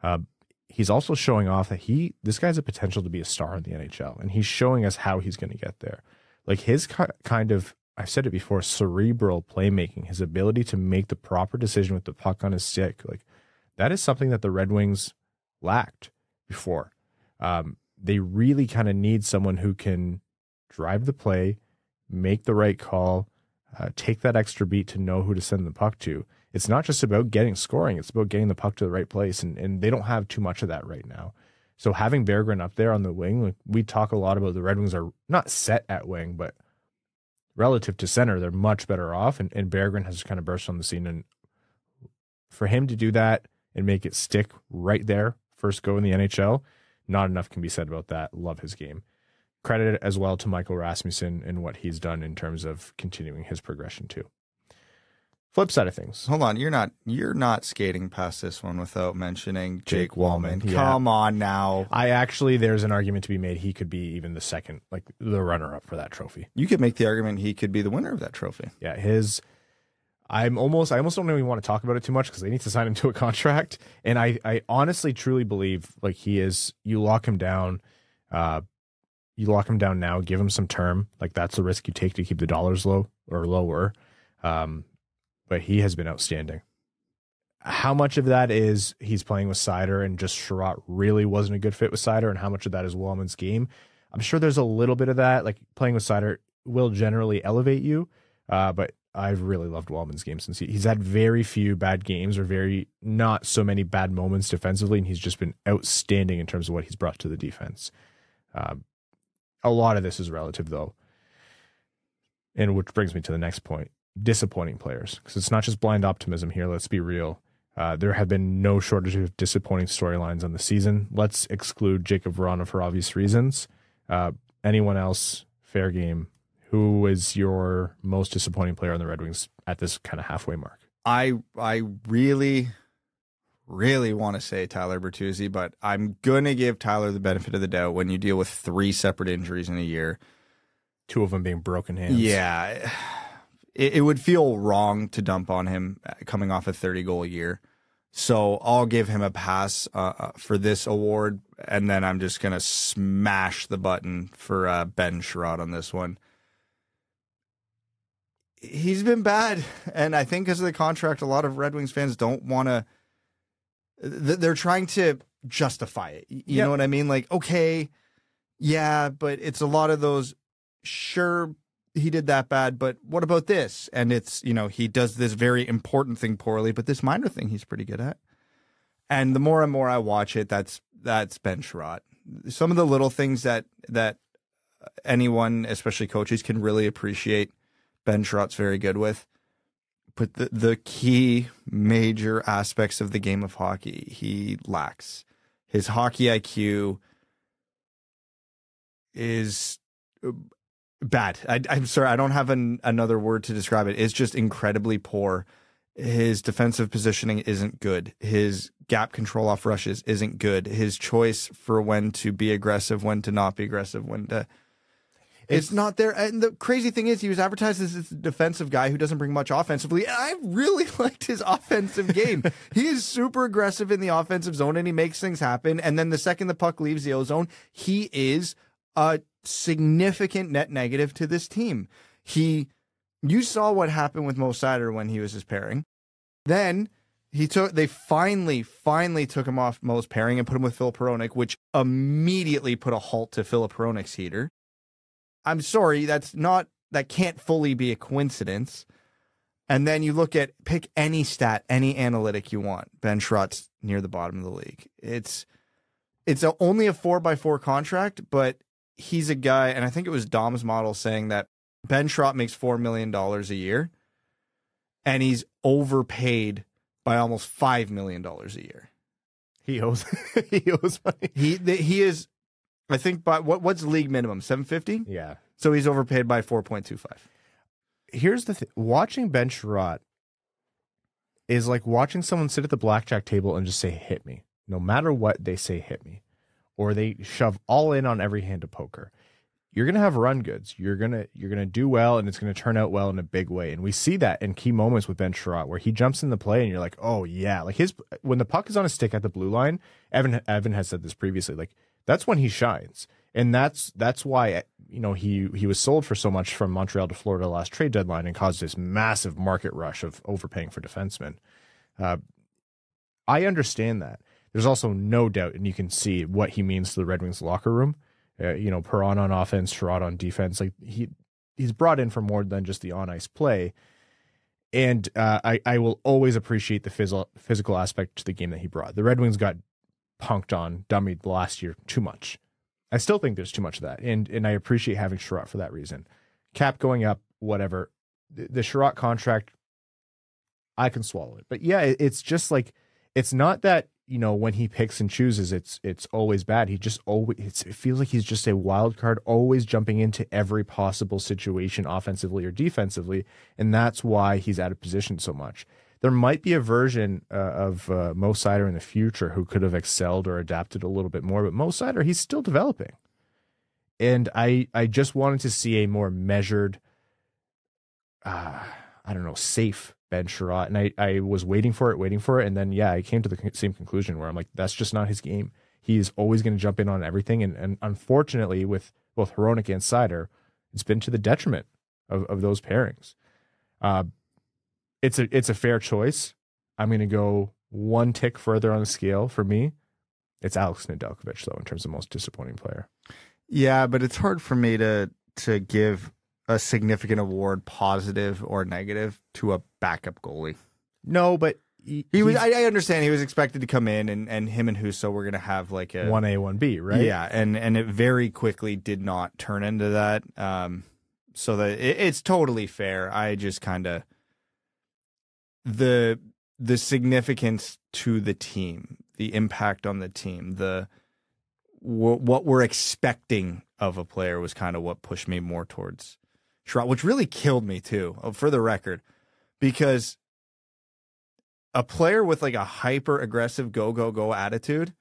Uh, he's also showing off that he this guy's a potential to be a star in the NHL, and he's showing us how he's going to get there. Like his kind of I've said it before, cerebral playmaking, his ability to make the proper decision with the puck on his stick, like that is something that the Red Wings lacked before. Um, they really kind of need someone who can drive the play, make the right call, uh, take that extra beat to know who to send the puck to. It's not just about getting scoring; it's about getting the puck to the right place, and and they don't have too much of that right now. So having Berggren up there on the wing, we talk a lot about the Red Wings are not set at wing, but relative to center, they're much better off. And, and Berggren has kind of burst on the scene, and for him to do that and make it stick right there first go in the NHL. Not enough can be said about that. Love his game. Credit as well to Michael Rasmussen and what he's done in terms of continuing his progression too. Flip side of things. Hold on, you're not you're not skating past this one without mentioning Jake, Jake Walman. Walman. Yeah. Come on now. I actually there's an argument to be made he could be even the second, like the runner up for that trophy. You could make the argument he could be the winner of that trophy. Yeah, his I'm almost I almost don't even want to talk about it too much because they need to sign him to a contract. And I I honestly truly believe like he is you lock him down, uh you lock him down now, give him some term. Like that's the risk you take to keep the dollars low or lower. Um but he has been outstanding. How much of that is he's playing with Seider and just Chiarot really wasn't a good fit with Seider, and how much of that is Walman's game? I'm sure there's a little bit of that. Like playing with Seider will generally elevate you, uh, but I've really loved Walman's game since he, he's had very few bad games or very not so many bad moments defensively, and he's just been outstanding in terms of what he's brought to the defense. Um, a lot of this is relative, though, and which brings me to the next point: disappointing players. Because it's not just blind optimism here. Let's be real. Uh, there have been no shortage of disappointing storylines on the season. Let's exclude Jakub Vrana for obvious reasons. Uh, anyone else, fair game who is your most disappointing player on the Red Wings at this kind of halfway mark? I I really, really want to say Tyler Bertuzzi, but I'm gonna give Tyler the benefit of the doubt when you deal with three separate injuries in a year. two of them being broken hands. Yeah, it, it would feel wrong to dump on him uh, coming off a 30 goal year. So I'll give him a pass uh, uh, for this award, and then I'm just gonna smash the button for uh, Ben Chiarot on this one. He's been bad, and I think because of the contract, a lot of Red Wings fans don't want to. They're trying to justify it. You Yep. know what I mean? Like, okay, yeah, but it's a lot of those. Sure, he did that bad, but what about this? And it's, you know, he does this very important thing poorly, but this minor thing he's pretty good at. And the more and more I watch it, that's that's Ben Chiarot. Some of the little things that that anyone, especially coaches, can really appreciate. Ben Chiarot's very good with. But the the key major aspects of the game of hockey, he lacks. His hockey IQ is bad. I, I'm sorry, I don't have an, another word to describe it. It's just incredibly poor. His defensive positioning isn't good. His gap control off rushes isn't good. His choice for when to be aggressive, when to not be aggressive, when to. It's, not there. And the crazy thing is, he was advertised as this defensive guy who doesn't bring much offensively. And I really *laughs* liked his offensive game. he is super aggressive in the offensive zone and he makes things happen. And then the second the puck leaves the O zone, he is a significant net negative to this team. He, you saw what happened with Mo Seider when he was his pairing. Then he took, they finally, finally took him off Mo's pairing and put him with Filip Hronek, which immediately put a halt to Filip Hronek's heater. I'm sorry, that's not, that can't fully be a coincidence. And then you look at, pick any stat, any analytic you want. Ben Chiarot's near the bottom of the league. It's, it's a, only a four by four contract, but he's a guy, and I think it was Dom's model saying that Ben Chiarot makes four million dollars a year, and he's overpaid by almost five million dollars a year. He owes *laughs* he owes money. He he is, I think, by what what's league minimum seven fifty? Yeah. So he's overpaid by four point two five. Here's the thing: watching Ben Chiarot is like watching someone sit at the blackjack table and just say "hit me," no matter what they say "hit me," or they shove all in on every hand of poker. You're gonna have run goods. You're gonna you're gonna do well, and it's gonna turn out well in a big way. And we see that in key moments with Ben Chiarot, where he jumps in the play, and you're like, oh yeah, like his when the puck is on a stick at the blue line. Evan Evan has said this previously, like that's when he shines, and that's that's why you know he he was sold for so much from Montreal to Florida last trade deadline and caused this massive market rush of overpaying for defensemen. Uh, I understand that. There's also no doubt, and you can see what he means to the Red Wings locker room. Uh, you know, Perron on offense, Chiarot on defense. Like he he's brought in for more than just the on ice play. And uh, I I will always appreciate the physical physical aspect to the game that he brought. The Red Wings got punked on, dummied last year too much. I still think there's too much of that, and and I appreciate having Chiarot for that reason. Cap going up, whatever. The, the Chiarot contract, I can swallow it, but yeah, it, it's just like it's not that you know when he picks and chooses, it's it's always bad. He just always it feels like he's just a wild card, always jumping into every possible situation, offensively or defensively, and that's why he's out of position so much there might be a version uh, of uh, Mo Seider in the future who could have excelled or adapted a little bit more, but Mo Seider, he's still developing. And I, I just wanted to see a more measured, uh, I don't know, safe Ben Chiarot. And I, I was waiting for it, waiting for it. And then, yeah, I came to the same conclusion where I'm like, that's just not his game. He's always going to jump in on everything. And, and unfortunately, with both Hronek and Seider, it's been to the detriment of, of those pairings. Uh, it's a it's a fair choice. I'm going to go one tick further on the scale for me. It's Alex Nedeljkovic though in terms of most disappointing player. Yeah, but it's hard for me to to give a significant award, positive or negative, to a backup goalie. No, but he, He was. I, I understand he was expected to come in, and, and him and Husso were going to have like a one A one B, right? Yeah, and and it very quickly did not turn into that. Um, so that it, it's totally fair. I just kind of the the significance to the team, the impact on the team, the wh- what we're expecting of a player was kind of what pushed me more towards Which really killed me too, uh, for the record, because a player with like a hyper aggressive go go go attitude,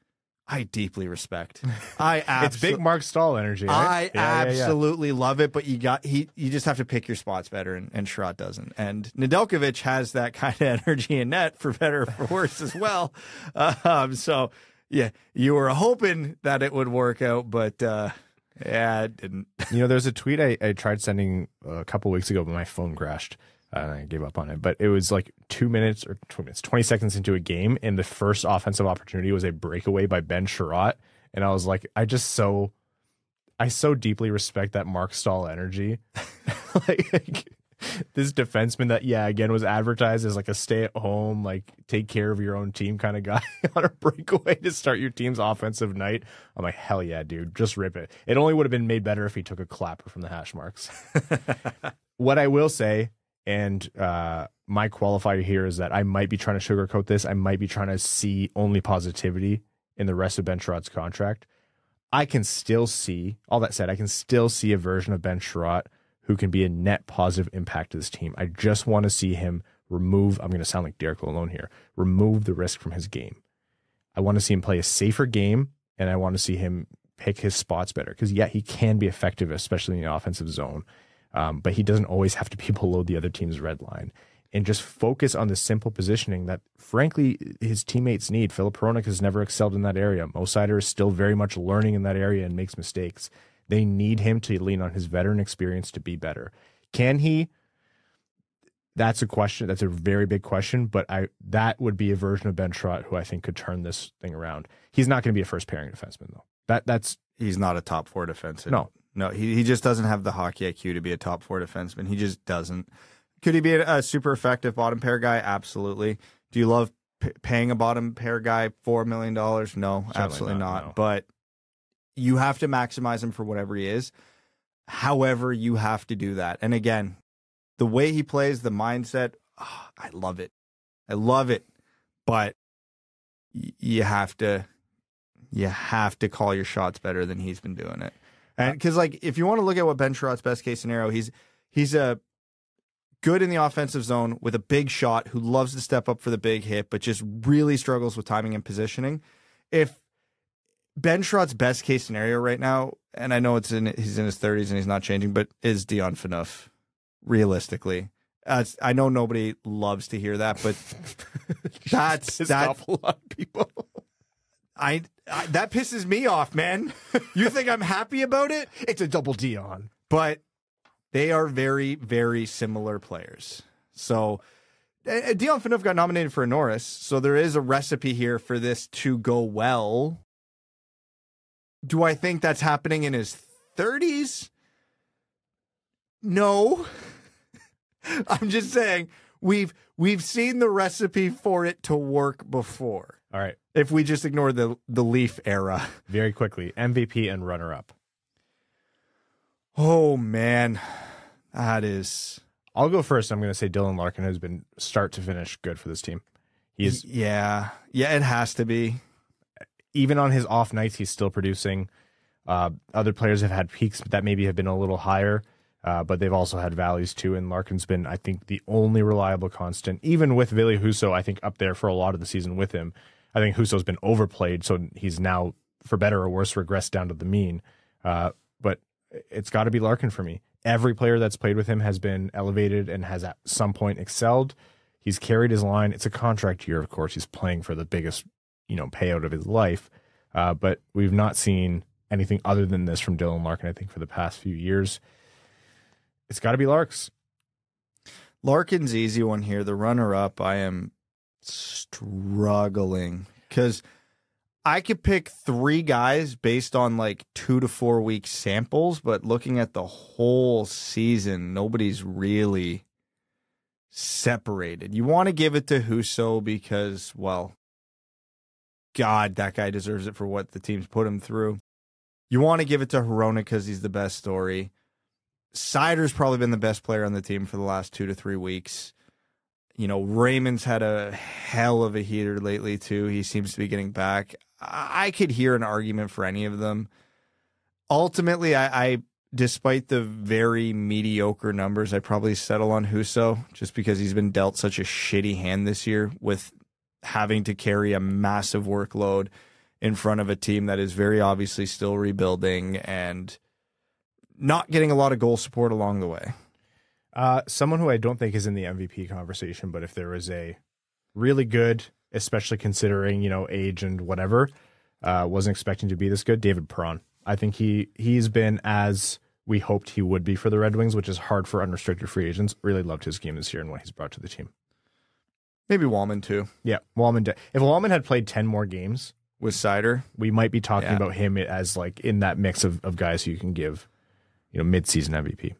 I deeply respect. *laughs* I absolutely, it's big Marc Staal energy. Right? I Yeah, yeah, yeah. absolutely love it, but you got he. You just have to pick your spots better, and, and Chiarot doesn't. And Nedeljkovic has that *laughs* kind of energy in net, for better or for worse, as well. *laughs* Um, so yeah, you were hoping that it would work out, but uh, yeah, it didn't. *laughs* You know, there's a tweet I, I tried sending a couple weeks ago, but my phone crashed uh, and I gave up on it. But it was like two minutes or two minutes, 20 seconds into a game, and the first offensive opportunity was a breakaway by Ben Chiarot. And I was like, I just so, I so deeply respect that Marc Staal energy. *laughs* like, *laughs* this defenseman that, yeah, again, was advertised as like a stay at home, like take care of your own team kind of guy *laughs* on a breakaway to start your team's offensive night. I'm like, hell yeah, dude, just rip it. It only would have been made better if he took a clapper from the hash marks. *laughs* what I will say, and uh, my qualifier here is that I might be trying to sugarcoat this. I might be trying to see only positivity in the rest of Ben Chiarot's contract. I can still see, all that said, I can still see a version of Ben Chiarot who can be a net positive impact to this team. I just want to see him remove, I'm going to sound like Derek Lalonde here, remove the risk from his game. I want to see him play a safer game, and I want to see him pick his spots better. Because, yeah, he can be effective, especially in the offensive zone, um, but he doesn't always have to be *laughs* below the other team's red line. And just focus on the simple positioning that, frankly, his teammates need. Filip Hronek has never excelled in that area. Mo Seider is still very much learning in that area and makes mistakes. They need him to lean on his veteran experience to be better. Can he? That's a question. That's a very big question. But I that would be a version of Ben Chiarot who I think could turn this thing around. He's not going to be a first pairing defenseman though. That that's He's not a top four defenseman. No. no, he he just doesn't have the hockey IQ to be a top four defenseman. He just doesn't. Could he be a, a super effective bottom pair guy? Absolutely. Do you love p- paying a bottom pair guy four million dollars? No, absolutely not, not. no. But you have to maximize him for whatever he is. However, you have to do that. And again, the way he plays, the mindset, ah, I love it. I love it. But you have to you have to call your shots better than he's been doing it. And because like if you want to look at what Ben Chiarot's best case scenario, he's he's a good in the offensive zone with a big shot who loves to step up for the big hit, but just really struggles with timing and positioning. If Ben Chiarot's best case scenario right now, and I know it's in he's in his thirties and he's not changing, but is Dion Phaneuf realistically? Uh, I know nobody loves to hear that, but *laughs* that's pissed that off a lot of people. *laughs* I, I that pisses me off, man. You think I'm happy about it? it's a double Dion. But they are very, very similar players. So uh, Dion Phaneuf got nominated for a Norris, so there is a recipe here for this to go well. Do I think that's happening in his 30s? No. *laughs* I'm just saying we've we've seen the recipe for it to work before. All right, If we just ignore the the Leaf era. *laughs* very quickly, MVP and runner up. Oh man. That is I'll go first. I'm going to say Dylan Larkin has been start to finish good for this team. He's yeah. Yeah, it has to be. Even on his off nights, he's still producing. Uh, other players have had peaks that maybe have been a little higher, uh, but they've also had valleys too. And Larkin's been, I think, the only reliable constant, even with Ville Husso, I think, up there for a lot of the season with him. I think Husso's been overplayed, so he's now, for better or worse, regressed down to the mean. Uh, but it's got to be Larkin for me. Every player that's played with him has been elevated and has at some point excelled. He's carried his line. It's a contract year, of course. He's playing for the biggest, you know, payout of his life. Uh, but we've not seen anything other than this from Dylan Larkin, I think, for the past few years. It's got to be Larks. Larkin's easy one here. The runner up, I am struggling because I could pick three guys based on like two to four week samples, but looking at the whole season, nobody's really separated. You want to give it to Husso because, well, God, that guy deserves it for what the team's put him through. You want to give it to Hronek because he's the best story. Seider's probably been the best player on the team for the last two to three weeks. You know, Raymond's had a hell of a heater lately too. He seems to be getting back. I I could hear an argument for any of them. Ultimately, I, I despite the very mediocre numbers, I probably settle on Husso just because he's been dealt such a shitty hand this year with having to carry a massive workload in front of a team that is very obviously still rebuilding and not getting a lot of goal support along the way. Uh, someone who I don't think is in the MVP conversation, but if there was a really good, especially considering you know age and whatever, uh, wasn't expecting to be this good. David Perron. I think he he's been as we hoped he would be for the Red Wings, which is hard for unrestricted free agents. Really loved his game this year and what he's brought to the team. Maybe Walman too. Yeah, Walman. Did. If Walman had played ten more games with Seider, we might be talking Yeah. about him as like in that mix of, of guys who you can give, you know, mid-season MVP.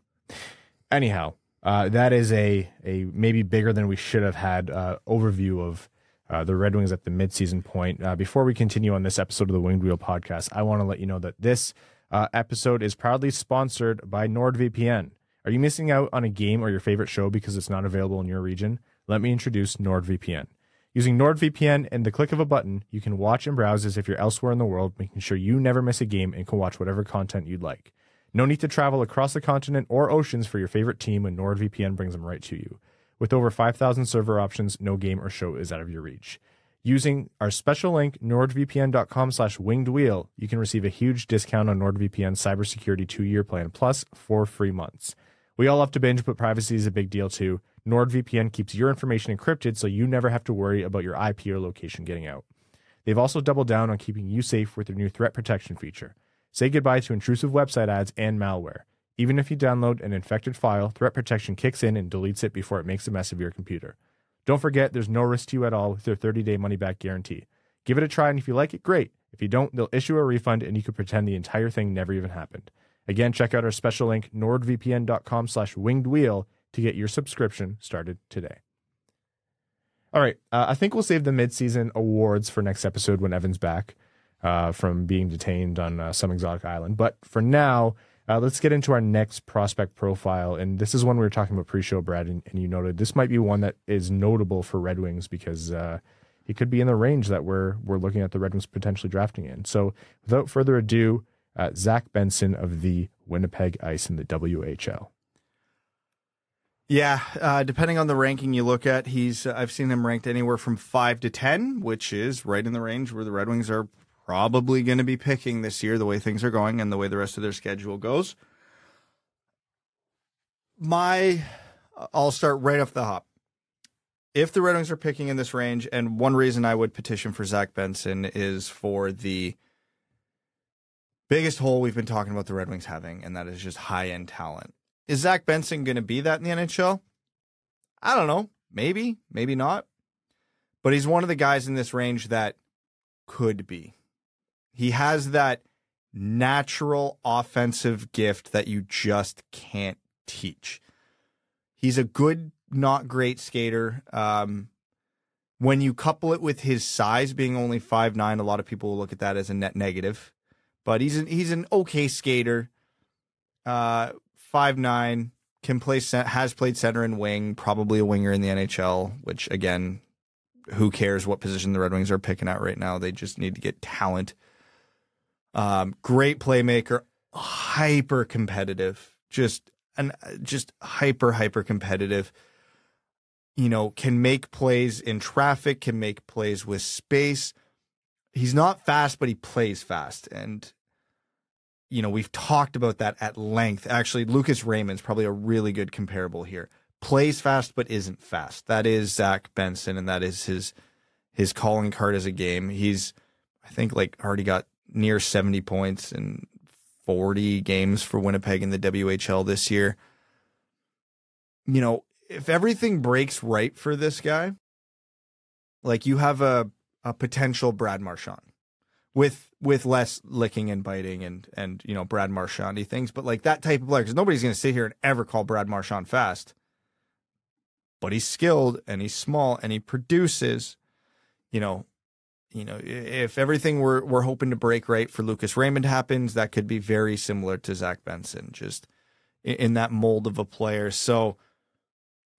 Anyhow, uh, that is a a maybe bigger than we should have had uh, overview of uh, the Red Wings at the midseason point. Uh, before we continue on this episode of the Winged Wheel podcast, I want to let you know that this uh, episode is proudly sponsored by NordVPN. Are you missing out on a game or your favorite show because it's not available in your region? Let me introduce NordVPN. Using NordVPN and the click of a button, you can watch and browse as if you're elsewhere in the world, making sure you never miss a game and can watch whatever content you'd like. No need to travel across the continent or oceans for your favorite team when NordVPN brings them right to you. With over 5,000 server options, no game or show is out of your reach. Using our special link, nordvpn.com slash winged wheel, you can receive a huge discount on NordVPN's cybersecurity two-year plan, plus four free months. We all love to binge, but privacy is a big deal too. NordVPN keeps your information encrypted so you never have to worry about your IP or location getting out. They've also doubled down on keeping you safe with their new threat protection feature. Say goodbye to intrusive website ads and malware. Even if you download an infected file, threat protection kicks in and deletes it before it makes a mess of your computer. Don't forget, there's no risk to you at all with their 30 day money back guarantee. Give it a try, and if you like it, great. If you don't, they'll issue a refund and you can pretend the entire thing never even happened. Again, check out our special link, nordvpn.com slash winged wheel, to get your subscription started today. All right, uh, I think we'll save the midseason awards for next episode when Evan's back uh, from being detained on uh, some exotic island. But for now, uh, let's get into our next prospect profile. And this is one we were talking about pre-show, Brad, and, and you noted this might be one that is notable for Red Wings because uh, he could be in the range that we're we're looking at the Red Wings potentially drafting in. So without further ado, uh, Zach Benson of the Winnipeg Ice in the WHL. Yeah, uh, depending on the ranking you look at, he's I've seen him ranked anywhere from five to ten, which is right in the range where the Red Wings are probably going to be picking this year, the way things are going and the way the rest of their schedule goes. My, I'll start right off the hop. If the Red Wings are picking in this range, and one reason I would petition for Zach Benson is for the biggest hole we've been talking about the Red Wings having, and that is just high end talent. Is Zach Benson going to be that in the NHL? I don't know. Maybe, maybe not. But he's one of the guys in this range that could be. He has that natural offensive gift that you just can't teach. He's a good, not great skater. Um, when you couple it with his size being only five nine, a lot of people will look at that as a net negative. But he's an, he's an okay skater. Uh, five nine can play has played center and wing, probably a winger in the NHL. Which again, who cares what position the Red Wings are picking at right now? They just need to get talent. Um, great playmaker, hyper competitive, just and just hyper hyper competitive. You know, can make plays in traffic, can make plays with space. He's not fast, but he plays fast, and you know, we've talked about that at length. Actually, Lucas Raymond's probably a really good comparable here. Plays fast but isn't fast. That is Zach Benson, and that is his his calling card as a game. He's I think like already got near 70 points in 40 games for Winnipeg in the WHL this year. You know, if everything breaks right for this guy, like you have a a potential Brad Marchand with with less licking and biting and and you know Brad Marchandy things, but like that type of player because nobody's going to sit here and ever call Brad Marchand fast, but he's skilled and he's small and he produces. You know, you know if everything we're we're hoping to break right for Lucas Raymond happens, that could be very similar to Zach Benson, just in, in that mold of a player. So.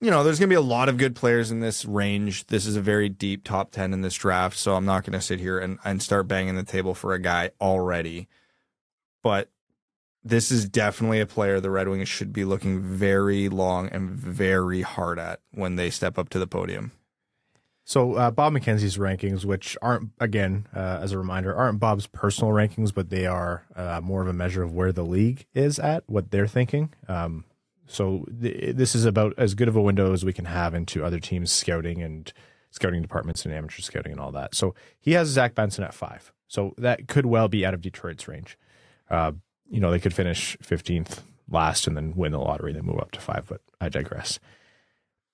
You know, there's going to be a lot of good players in this range. This is a very deep top 10 in this draft. So I'm not going to sit here and, and start banging the table for a guy already. But this is definitely a player the Red Wings should be looking very long and very hard at when they step up to the podium. So uh, Bob McKenzie's rankings, which aren't again uh, as a reminder, aren't Bob's personal rankings, but they are uh, more of a measure of where the league is at, what they're thinking. Um, so th- this is about as good of a window as we can have into other teams' scouting and scouting departments and amateur scouting and all that. So he has Zach Benson at five. So that could well be out of Detroit's range. Uh, you know, they could finish 15th last and then win the lottery, then move up to five, but I digress.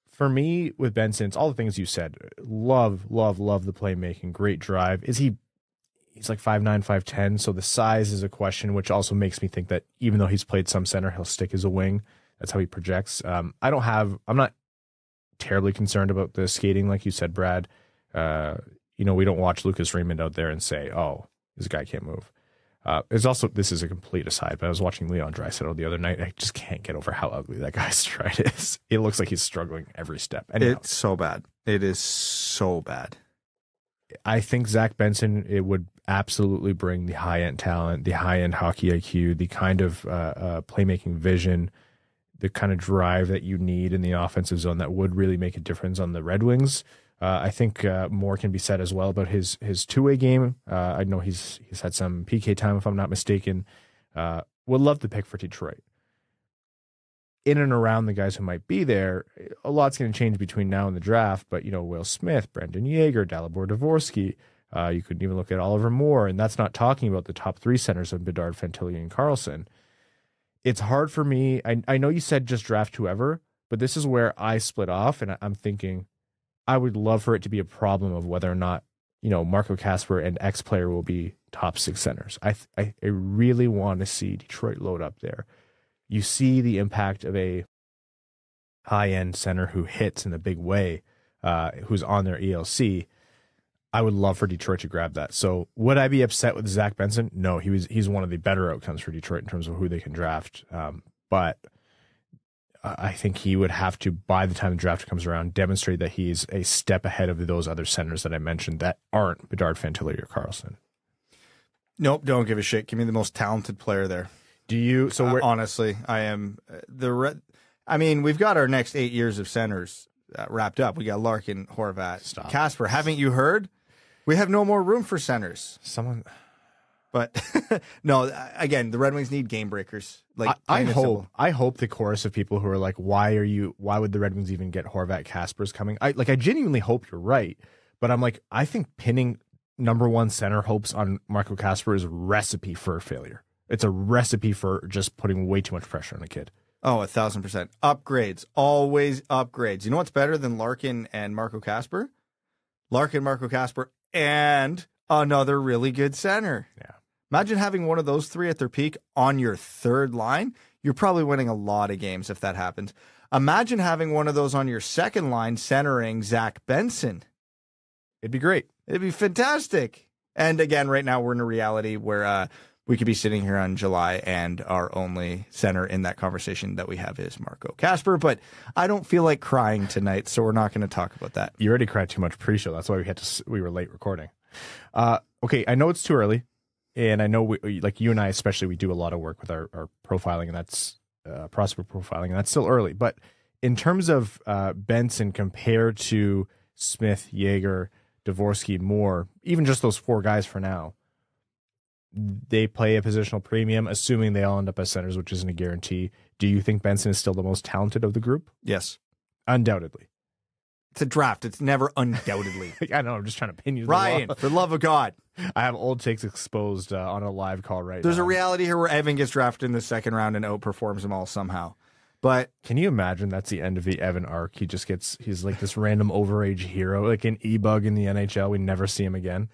For me, with Benson, it's all the things you said. Love, love, love the playmaking. Great drive. Is he? He's like five nine, five ten. So the size is a question, which also makes me think that even though he's played some center, he'll stick as a wing. That's how he projects. Um, I don't have. I'm not terribly concerned about the skating, like you said, Brad. Uh, you know, we don't watch Lucas Raymond out there and say, "Oh, this guy can't move." Uh, it's also this is a complete aside, but I was watching Leon Draisaitl the other night. I just can't get over how ugly that guy's *laughs* stride is. It looks like he's struggling every step. And It's so bad. It is so bad. I think Zach Benson it would absolutely bring the high end talent, the high end hockey IQ, the kind of uh, uh, playmaking vision, the kind of drive that you need in the offensive zone that would really make a difference on the Red Wings. Uh, I think uh, more can be said as well about his his two way game. Uh, I know he's he's had some PK time, if I'm not mistaken. Uh, would love to pick for Detroit. In and around the guys who might be there, a lot's going to change between now and the draft. But you know, Will Smith, Brayden Yager, Dalibor Dvorsky. Uh, you could even look at Oliver Moore, and that's not talking about the top three centers of Bedard, Fantilli, and Carlsson. It's hard for me. I I know you said just draft whoever, but this is where I split off, and I'm thinking I would love for it to be a problem of whether or not you know Marco Kasper and X player will be top six centers. I I, I really want to see Detroit load up there. You see the impact of a high end center who hits in a big way, uh, who's on their ELC. I would love for Detroit to grab that. So would I be upset with Zach Benson? No, he was he's one of the better outcomes for Detroit in terms of who they can draft. Um, but I think he would have to, by the time the draft comes around, demonstrate that he's a step ahead of those other centers that I mentioned that aren't Bedard, Fantilli, or Carlsson. Nope, don't give a shit. Give me the most talented player there. Do you? So Uh, honestly, I am uh, the. Re- I mean, we've got our next eight years of centers uh, wrapped up. We got Larkin, Horvat, Stop. Kasper. Haven't you heard? We have no more room for centers. someone But *laughs* no, again, the Red Wings need game breakers. Like I, I hope simple. I hope the chorus of people who are like, why are you? Why would the Red Wings even get Horvat Kasper's coming? I like. I genuinely hope you're right, but I'm like, I think pinning number one center hopes on Marco Kasper is a recipe for failure. It's a recipe for just putting way too much pressure on a kid. Oh, a thousand percent. Upgrades. Always upgrades. You know what's better than Larkin and Marco Kasper? Larkin, Marco Kasper, and another really good center. Yeah. Imagine having one of those three at their peak on your third line. You're probably winning a lot of games if that happens. Imagine having one of those on your second line centering Zach Benson. It'd be great. It'd be fantastic. And again, right now we're in a reality where uh, we could be sitting here on July and our only center in that conversation that we have is Marco Kasper. But I don't feel like crying tonight, so we're not going to talk about that. You already cried too much pre-show. That's why we had to. We were late recording. Uh, okay, I know it's too early, and I know we, like you and I especially, we do a lot of work with our, our profiling, and that's uh, profiling, and that's still early. But in terms of uh, Benson compared to Smith, Yager, Dvorsky, Moore, even just those four guys for now, they play a positional premium, assuming they all end up as centers, which isn't a guarantee. Do you think Benson is still the most talented of the group? Yes. Undoubtedly. It's a draft. It's never undoubtedly. *laughs* I know. I'm just trying to pin you. Ryan, for the love of God. *laughs* I have old takes exposed uh, on a live call right There's now. a reality here where Evan gets drafted in the second round and outperforms them all somehow. But Can you imagine that's the end of the Evan arc? He just gets he's like this random overage hero, like an e bug in the NHL. We never see him again.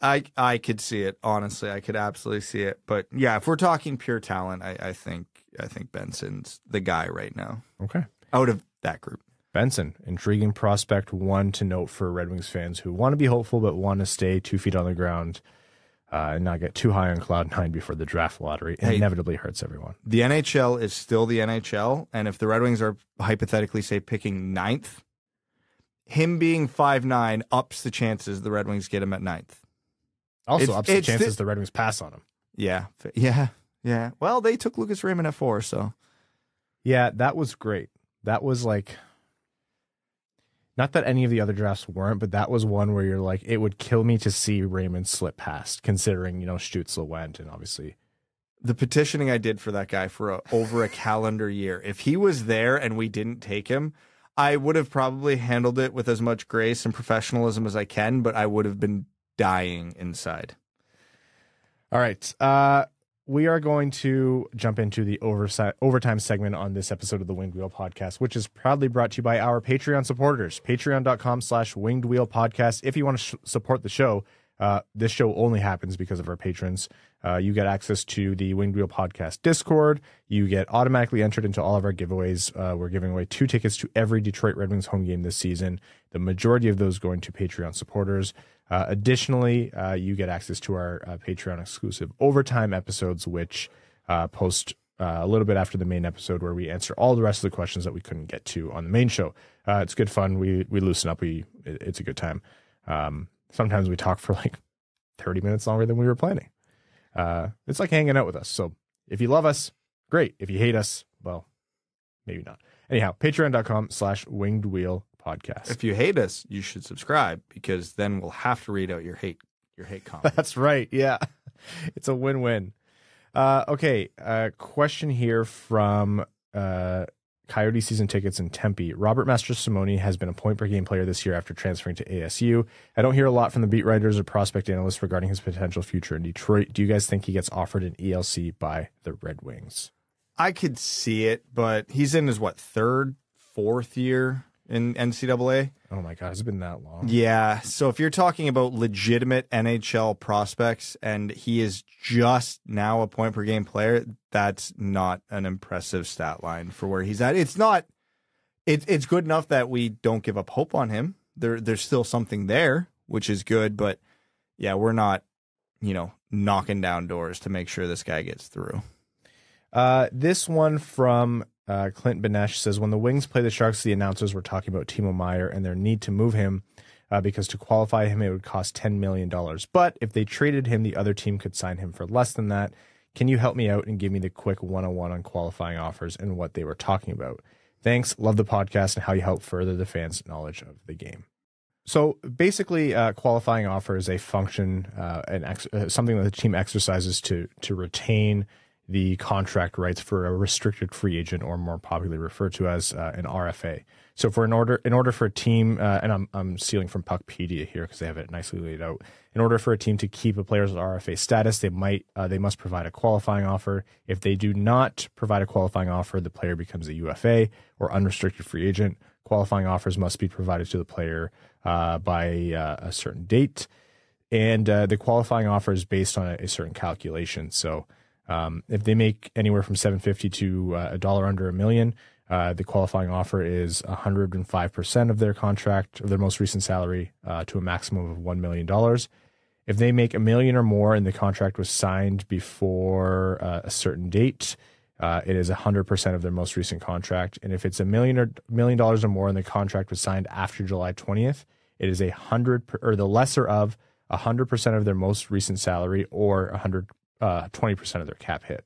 I I could see it honestly. I could absolutely see it. But yeah, if we're talking pure talent, I, I think I think Benson's the guy right now Okay. out of that group. Benson, intriguing prospect, one to note for Red Wings fans who want to be hopeful but want to stay two feet on the ground uh, and not get too high on cloud nine before the draft lottery. It Hey. inevitably hurts everyone. The NHL is still the NHL, and if the Red Wings are hypothetically say picking ninth, him being five nine ups the chances the Red Wings get him at ninth. Also, It's- ups the chances the- the Red Wings pass on him. Yeah, yeah, yeah. Well, they took Lucas Raymond at four, so Yeah, that was great. That was like Not that any of the other drafts weren't, but that was one where you're like, it would kill me to see Raymond slip past, considering you know Stützle went, and obviously the petitioning I did for that guy for a, over a calendar year. If he was there and we didn't take him, I would have probably handled it with as much grace and professionalism as I can, but I would have been dying inside. All right. Uh, we are going to jump into the overtime segment on this episode of the Winged Wheel Podcast, which is proudly brought to you by our Patreon supporters. Patreon.com slash Winged Wheel Podcast. If you want to sh- support the show, uh, this show only happens because of our patrons. Uh, you get access to the Winged Wheel Podcast Discord. You get automatically entered into all of our giveaways. Uh, we're giving away two tickets to every Detroit Red Wings home game this season. The majority of those going to Patreon supporters. Uh, additionally, uh, you get access to our uh, Patreon exclusive overtime episodes, which uh, post uh, a little bit after the main episode, where we answer all the rest of the questions that we couldn't get to on the main show. Uh, it's good fun. We we loosen up. We it, it's a good time. Um, sometimes we talk for like thirty minutes longer than we were planning. it's like hanging out with us. So if you love us, great. If you hate us, well, maybe not. Anyhow, patreon.com slash winged wheel podcast. If you hate us, you should subscribe because then we'll have to read out your hate your hate *laughs* comments. That's right. Yeah. *laughs* It's a win win. Uh, okay. Uh, question here from uh, Coyote season tickets in Tempe. Robert Mastrosimone has been a point per game player this year after transferring to ASU. I don't hear a lot from the beat writers or prospect analysts regarding his potential future in Detroit. Do you guys think he gets offered an ELC by the Red Wings? I could see it, but he's in his what third, fourth year in NCAA. Oh my God, it's been that long? Yeah. So if you're talking about legitimate NHL prospects and he is just now a point per game player, that's not an impressive stat line for where he's at. It's not. It's it's good enough that we don't give up hope on him. There there's still something there, which is good. But yeah, we're not, you know, knocking down doors to make sure this guy gets through. Uh, this one from uh, Clint Benesh says when the Wings play the Sharks, the announcers were talking about Timo Meier and their need to move him uh, because to qualify him it would cost ten million dollars. But if they traded him, the other team could sign him for less than that. Can you help me out and give me the quick one-on-one on qualifying offers and what they were talking about? Thanks. Love the podcast and how you help further the fans' knowledge of the game. So basically, uh, qualifying offer is a function, uh, an ex- uh, something that the team exercises to to retain the contract rights for a restricted free agent, or more popularly referred to as uh, an RFA. So, for in order in order for a team, uh, and I'm I'm stealing from Puckpedia here because they have it nicely laid out. In order for a team to keep a player's RFA status, they might uh, they must provide a qualifying offer. If they do not provide a qualifying offer, the player becomes a UFA or unrestricted free agent. Qualifying offers must be provided to the player uh, by uh, a certain date, and uh, the qualifying offer is based on a, a certain calculation. So. Um, if they make anywhere from 750 to uh, a dollar under a million, uh, the qualifying offer is 105% of their contract, of their most recent salary, uh, to a maximum of $1 million. If they make a million or more and the contract was signed before uh, a certain date, uh, it is 100% of their most recent contract. And if it's a million or million dollars or more and the contract was signed after July 20th, it is a hundred or the lesser of 100% of their most recent salary or 100 uh, 20% of their cap hit.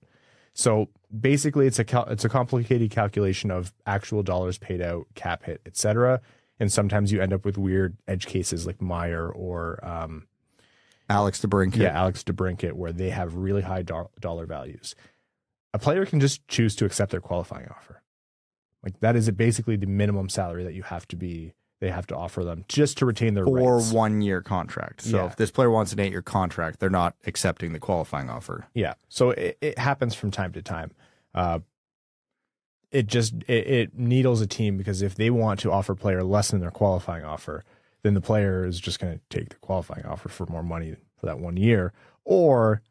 So basically, it's a cal- it's a complicated calculation of actual dollars paid out, cap hit, etc. And sometimes you end up with weird edge cases like Meier or um, Alex DeBrincat. yeah, Alex DeBrincat, where they have really high do- dollar values. A player can just choose to accept their qualifying offer. Like that is basically the minimum salary that you have to be they have to offer them just to retain their for rights. one year contract. So Yeah. if this player wants an eight year contract, they're not accepting the qualifying offer. Yeah. So it, it happens from time to time. Uh, it just it, it needles a team because if they want to offer a player less than their qualifying offer, then the player is just going to take the qualifying offer for more money for that one year, or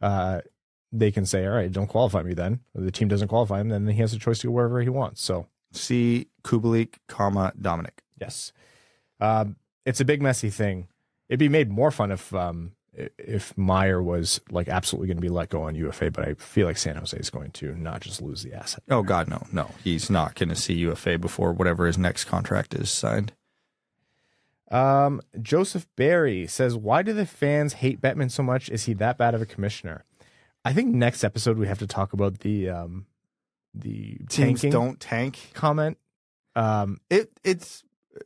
uh, they can say, "All right, don't qualify me." Then the team doesn't qualify him, then he has a choice to go wherever he wants. So See Kubalik, comma Dominic. Yes. Um, it's a big messy thing. It'd be made more fun if um, if Meier was like absolutely going to be let go on UFA, but I feel like San Jose is going to not just lose the asset. Oh God, no, no, he's not going to see UFA before whatever his next contract is signed. Um, Joseph Barry says, "Why do the fans hate Bettman so much? Is he that bad of a commissioner?" I think next episode we have to talk about the um, the Teams don't tank. comment. Um, It it's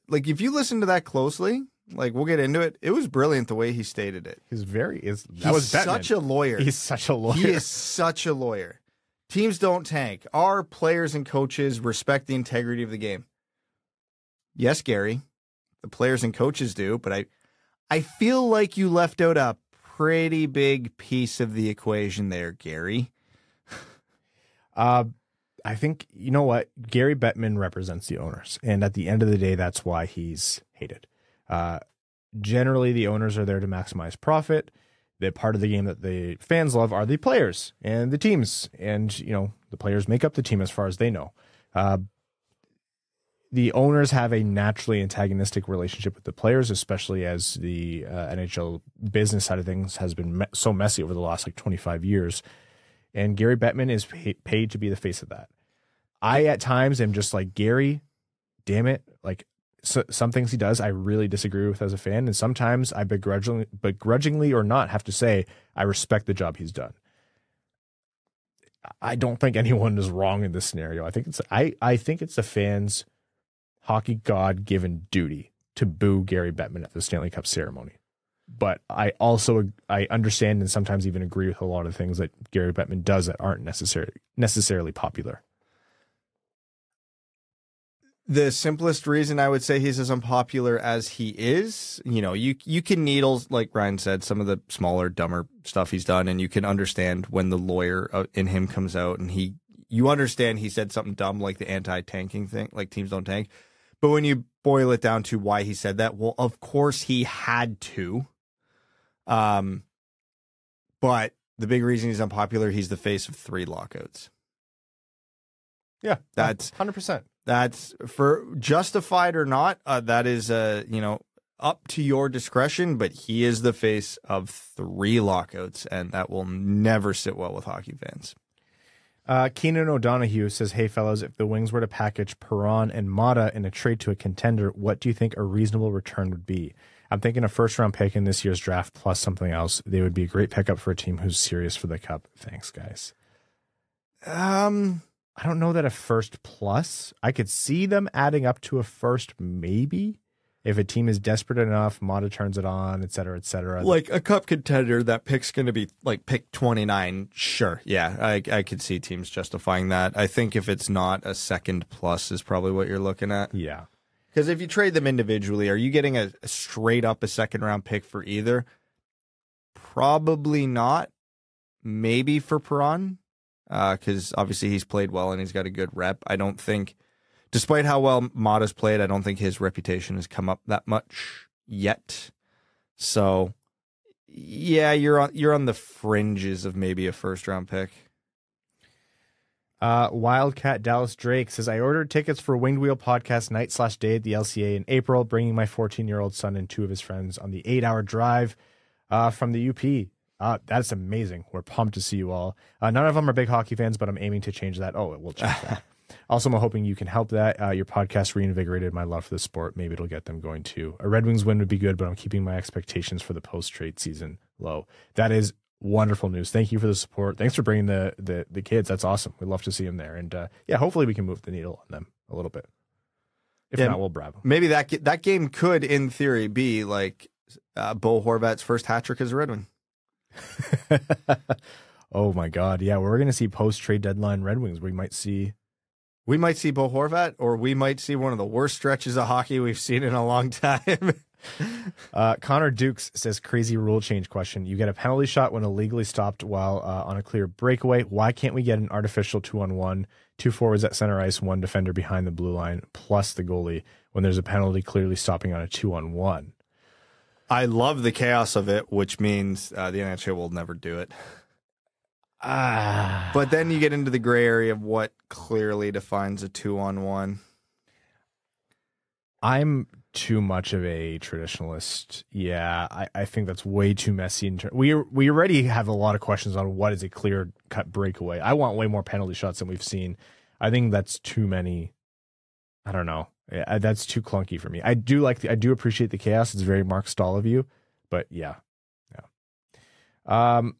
like if you listen to that closely, like we'll get into it. It was brilliant the way he stated it. He's very is that He's was Bettman. such a lawyer. He's such a lawyer. He is such a lawyer. Teams don't tank. Our players and coaches respect the integrity of the game. Yes, Gary, the players and coaches do, but I I feel like you left out a pretty big piece of the equation there, Gary. Uh, I think you know what Gary Bettman represents the owners, and at the end of the day, that's why he's hated. Uh, generally, the owners are there to maximize profit. The part of the game that the fans love are the players and the teams, and you know the players make up the team as far as they know. Uh, the owners have a naturally antagonistic relationship with the players, especially as the uh, NHL business side of things has been me- so messy over the last like 25 years. And Gary Bettman is pa- paid to be the face of that. I at times am just like Gary, damn it, like so, some things he does I really disagree with as a fan, and sometimes I begrudgingly, begrudgingly or not have to say I respect the job he's done. I don't think anyone is wrong in this scenario. I think it's I I think it's the fans' hockey god given duty to boo Gary Bettman at the Stanley Cup ceremony. But I also I understand and sometimes even agree with a lot of things that Gary Bettman does that aren't necessarily necessarily popular. The simplest reason I would say he's as unpopular as he is, you know, you you can needle like Ryan said some of the smaller, dumber stuff he's done, and you can understand when the lawyer uh, in him comes out and he you understand he said something dumb like the anti-tanking thing, like teams don't tank. But when you boil it down to why he said that, well, of course he had to. Um, but the big reason he's unpopular, he's the face of three lockouts. Yeah, That's- hundred percent. That's for justified or not. Uh, that is, uh, you know, up to your discretion. But he is the face of three lockouts, and that will never sit well with hockey fans. Uh, Keenan O'Donohue says, "Hey fellows, if the Wings were to package Perron and Maatta in a trade to a contender, what do you think a reasonable return would be? I'm thinking a first round pick in this year's draft plus something else. They would be a great pickup for a team who's serious for the cup. Thanks, guys. Um, I don't know that a first plus. I could see them adding up to a first, maybe if a team is desperate enough. Maatta turns it on, et cetera, et cetera. like a cup contender, that pick's going to be like pick twenty nine. Sure, yeah, I I could see teams justifying that. I think if it's not a second plus, is probably what you're looking at. yeah, Because if you trade them individually, are you getting a, a straight up a second round pick for either? Probably not. Maybe for Perron, because obviously he's played well and he's got a good rep. I don't think, despite how well Maatta's played, I don't think his reputation has come up that much yet. So, yeah, you're on you're on the fringes of maybe a first round pick. Uh, Wildcat Dallas Drake says, I ordered tickets for Winged Wheel podcast night slash day at the LCA in April, bringing my 14 year old son and two of his friends on the eight hour drive uh, from the UP. Uh, that's amazing. We're pumped to see you all. Uh, none of them are big hockey fans, but I'm aiming to change that. Oh, it will change that. *laughs* Also, I'm hoping you can help that. Uh, your podcast reinvigorated my love for the sport. Maybe it'll get them going too. A Red Wings win would be good, but I'm keeping my expectations for the post trade season low. That is wonderful news. Thank you for the support. Thanks for bringing the the, the kids. That's awesome. We'd love to see them there. And uh, yeah, hopefully we can move the needle on them a little bit. If Yeah. not, we'll bravo. Maybe that that game could, in theory, be like uh, Bo Horvat's first hat trick as a Red Wing. *laughs* oh my God. Yeah, we're going to see post trade deadline Red Wings. We might see. We might see Bo Horvat, or we might see one of the worst stretches of hockey we've seen in a long time. *laughs* Uh, Connor Dukes says crazy rule change question. You get a penalty shot when illegally stopped while uh, on a clear breakaway. Why can't we get an artificial two on one, two forwards at center ice, one defender behind the blue line, plus the goalie when there's a penalty clearly stopping on a two on one? I love the chaos of it, which means uh, the NHL will never do it. Ah, But then you get into the gray area of what clearly defines a two on one. I'm too much of a traditionalist. Yeah, I, I think that's way too messy. In ter- we we already have a lot of questions on what is a clear cut breakaway. I want way more penalty shots than we've seen. I think that's too many. I don't know. Yeah, that's too clunky for me. I do like the, I do appreciate the chaos. It's very Marc Staal of you, but yeah, yeah. Um,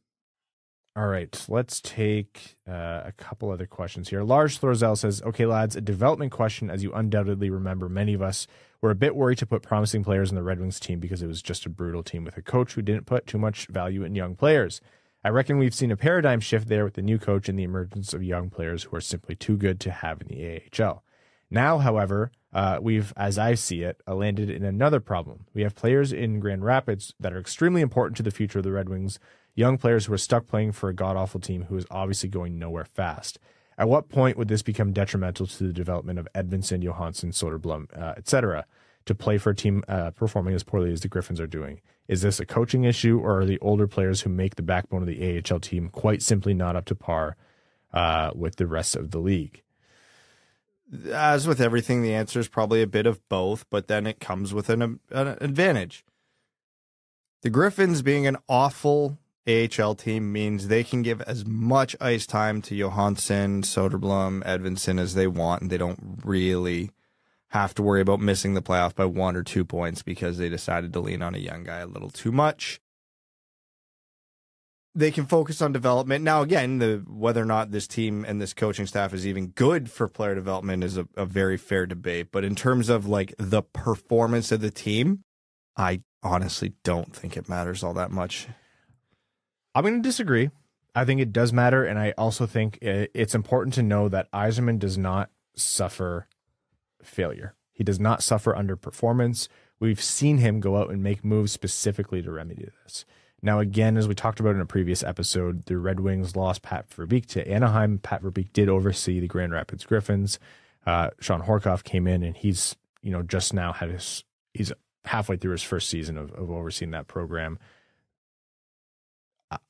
all right, let's take uh, a couple other questions here. Lars Thorzel says, "Okay, lads, a development question. As you undoubtedly remember, many of us We're a bit worried to put promising players in the Red Wings team because it was just a brutal team with a coach who didn't put too much value in young players. I reckon we've seen a paradigm shift there with the new coach and the emergence of young players who are simply too good to have in the AHL. Now, however, uh, we've, as I see it, uh, landed in another problem. We have players in Grand Rapids that are extremely important to the future of the Red Wings, young players who are stuck playing for a god awful team who is obviously going nowhere fast. At what point would this become detrimental to the development of Edvinsson, Johansson, Soderblom, uh, etc., to play for a team uh, performing as poorly as the Griffins are doing? Is this a coaching issue, or are the older players who make the backbone of the AHL team quite simply not up to par uh, with the rest of the league? As with everything, the answer is probably a bit of both, but then it comes with an, an advantage. The Griffins being an awful AHL team means they can give as much ice time to Johansson, Soderblom, Edvinsson as they want, and they don't really have to worry about missing the playoff by one or two points because they decided to lean on a young guy a little too much. They can focus on development. Now, again, the whether or not this team and this coaching staff is even good for player development is a, a very fair debate. But in terms of like the performance of the team, I honestly don't think it matters all that much. I'm going to disagree. I think it does matter, and I also think it's important to know that Yzerman does not suffer failure. He does not suffer underperformance. We've seen him go out and make moves specifically to remedy this. Now, again, as we talked about in a previous episode, the Red Wings lost Pat Verbeek to Anaheim. Pat Verbeek did oversee the Grand Rapids Griffins. Uh, Shawn Horcoff came in, and he's you know just now had his he's halfway through his first season of, of overseeing that program.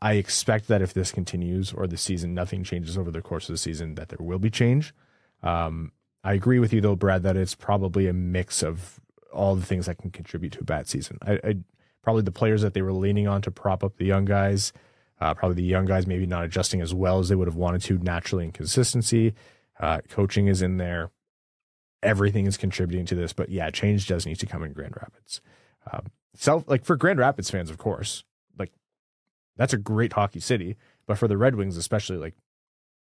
I expect that if this continues or the season, nothing changes over the course of the season, that there will be change. Um, I agree with you though, Brad, that it's probably a mix of all the things that can contribute to a bad season. I, I probably the players that they were leaning on to prop up the young guys, uh, probably the young guys maybe not adjusting as well as they would have wanted to naturally in consistency. Uh, coaching is in there. Everything is contributing to this, but yeah, change does need to come in Grand Rapids. Um, self like for Grand Rapids fans, of course, like that's a great hockey city. But for the Red Wings, especially, like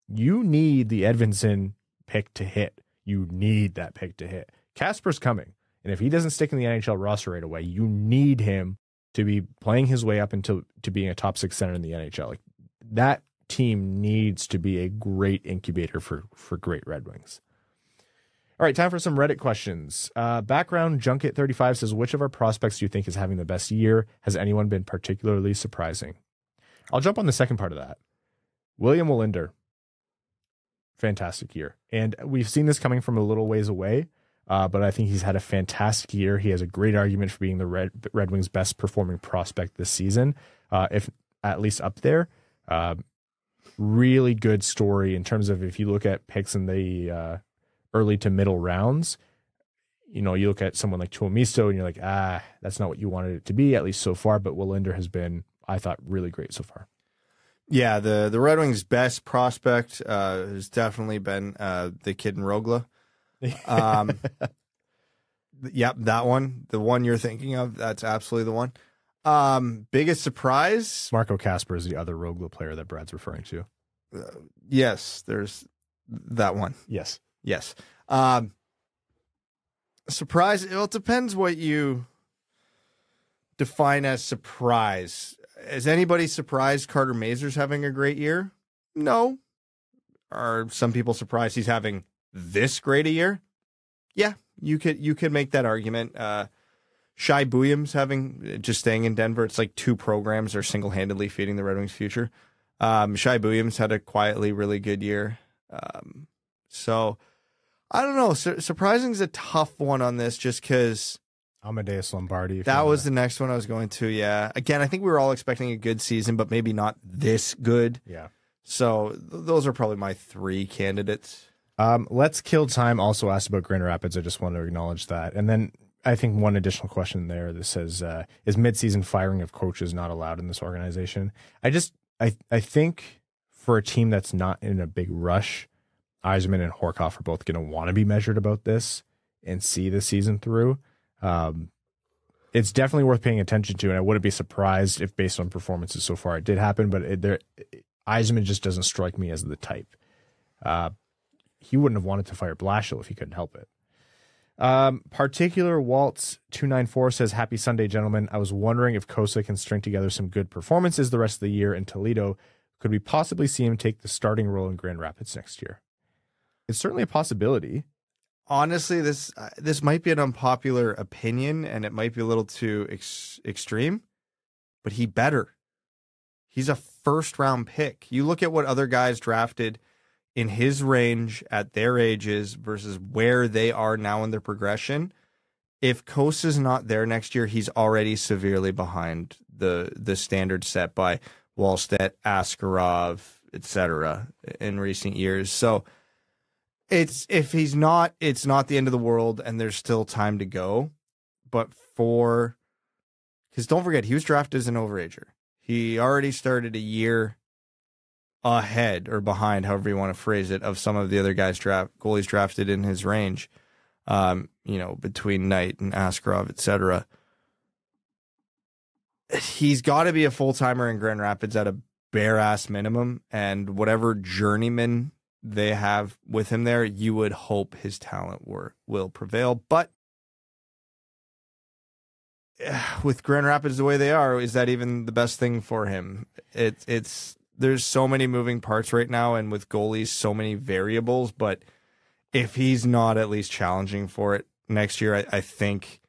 you need the Edvinsson pick to hit. You need that pick to hit. Kasper's coming. And if he doesn't stick in the NHL roster right away, you need him to be playing his way up into to being a top six center in the NHL. Like that team needs to be a great incubator for for great Red Wings. All right, time for some Reddit questions. Uh, background Junket thirty five says, "Which of our prospects do you think is having the best year? Has anyone been particularly surprising?" I'll jump on the second part of that. William Wallinder, fantastic year. And we've seen this coming from a little ways away, uh, but I think he's had a fantastic year. He has a great argument for being the Red, Red Wings' best performing prospect this season, uh, if at least up there. Uh, really good story in terms of if you look at picks in the uh, early to middle rounds. You know, you look at someone like Tuomisto and you're like, ah, that's not what you wanted it to be, at least so far. But Wallinder has been I thought really great so far. Yeah, the the Red Wings' best prospect uh, has definitely been uh, the kid in Rögle. Um, yep, that one, the one you're thinking of, that's absolutely the one. Um, biggest surprise, Marco Kasper is the other Rögle player that Brad's referring to. Uh, yes, there's that one. Yes, yes. Um, surprise. Well, it depends what you define as surprise is anybody surprised Carter Mazur's having a great year? No. Are some people surprised he's having this great a year? Yeah, you could you could make that argument. Uh, Shai Buium's having just staying in Denver. It's like two programs are single handedly feeding the Red Wings' future. Um, Shai Buium's had a quietly really good year. Um, so I don't know. Sur- surprising is a tough one on this, just because Amadeus Lombardi. That was the next one I was going to. Yeah. Again, I think we were all expecting a good season, but maybe not this good. Yeah. So th- those are probably my three candidates. Um, Let's Kill Time also asked about Grand Rapids. I just want to acknowledge that. And then I think one additional question there that says, uh, is midseason firing of coaches not allowed in this organization? I just, I, I think for a team that's not in a big rush, Yzerman and Horcoff are both going to want to be measured about this and see the season through. Um, it's definitely worth paying attention to, and I wouldn't be surprised if, based on performances so far, it did happen. But it, there, Yzerman just doesn't strike me as the type. Uh, he wouldn't have wanted to fire Blashill if he couldn't help it. Um, particular Waltz two nine four says, "Happy Sunday, gentlemen. I was wondering if Cossa can string together some good performances the rest of the year in Toledo. Could we possibly see him take the starting role in Grand Rapids next year? It's certainly a possibility. Honestly, this uh, this might be an unpopular opinion, and it might be a little too ex- extreme, but he better. He's a first round pick. You look at what other guys drafted in his range at their ages versus where they are now in their progression. If Cossa's not there next year, he's already severely behind the the standard set by Wallstedt, Askarov, etc. in recent years. So it's if he's not, it's not the end of the world, and there's still time to go. But for because don't forget, he was drafted as an overager. He already started a year ahead or behind, however you want to phrase it, of some of the other guys draft goalies drafted in his range. Um, you know, between Knight and Askarov, etc. He's got to be a full timer in Grand Rapids at a bare ass minimum, and whatever journeyman they have with him there, you would hope his talent were, will prevail. But *sighs* with Grand Rapids the way they are, is that even the best thing for him? It, it's there's so many moving parts right now, and with goalies, so many variables. But if he's not at least challenging for it next year, I, I think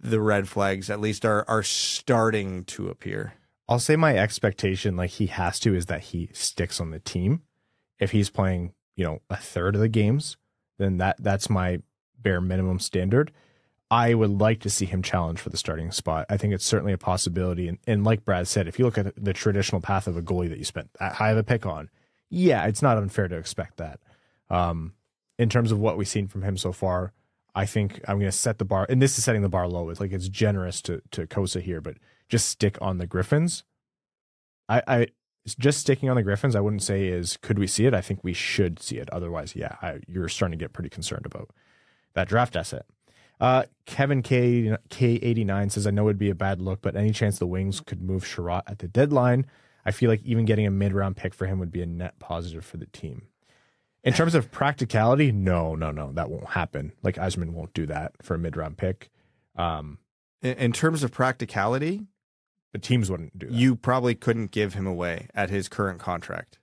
the red flags at least are are starting to appear. I'll say my expectation, like he has to, is that he sticks on the team. If he's playing, you know, a third of the games, then that that's my bare minimum standard. I would like to see him challenge for the starting spot. I think it's certainly a possibility. And, and like Brad said, if you look at the traditional path of a goalie that you spent that high of a pick on, yeah, it's not unfair to expect that. Um, in terms of what we've seen from him so far, I think I'm going to set the bar, and this is setting the bar low. It's like it's generous to to Cossa here, but just stick on the Griffins. I, I just sticking on the Griffins. I wouldn't say is could we see it. I think we should see it. Otherwise, yeah, I, you're starting to get pretty concerned about that draft asset. Uh, Kevin K K89 says, I know it'd be a bad look, but any chance the Wings could move Chiarot at the deadline? I feel like even getting a mid round pick for him would be a net positive for the team. In terms of practicality, no, no, no, that won't happen. Like Yzerman won't do that for a mid round pick. Um, In, in terms of practicality, the teams wouldn't do that. you probably couldn't give him away at his current contract.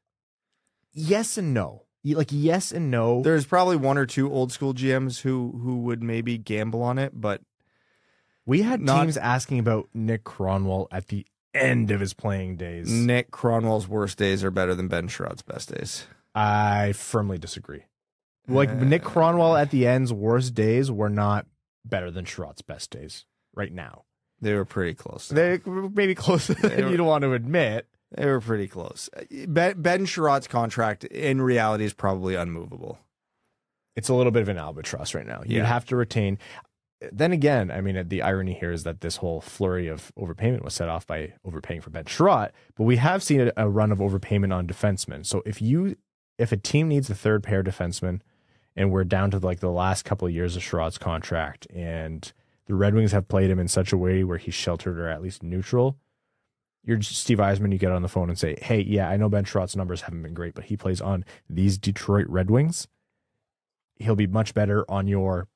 yes and no. Like yes and no. There's probably one or two old school GMs who who would maybe gamble on it, but we had not- teams asking about Nick Kronwall at the end of his playing days. Nick Kronwall's worst days are better than Ben Chiarot's best days. I firmly disagree. Like Uh, Nick Kronwall at the end's worst days were not better than Chiarot's best days right now. They were pretty close. They *laughs* were maybe closer than were- you'd want to admit. They were pretty close. Uh, ben, ben Chiarot's contract in reality is probably unmovable. It's a little bit of an albatross right now. You'd Yeah. have to retain. Then again, I mean, the irony here is that this whole flurry of overpayment was set off by overpaying for Ben Chiarot, but we have seen a, a run of overpayment on defensemen. So if you, if a team needs a third pair defenseman, and we're down to like the last couple of years of Chiarot's contract, and the Red Wings have played him in such a way where he's sheltered or at least neutral. You're Steve Yzerman. You get on the phone and say, "Hey, yeah, I know Ben Chiarot's numbers haven't been great, but he plays on these Detroit Red Wings. He'll be much better on your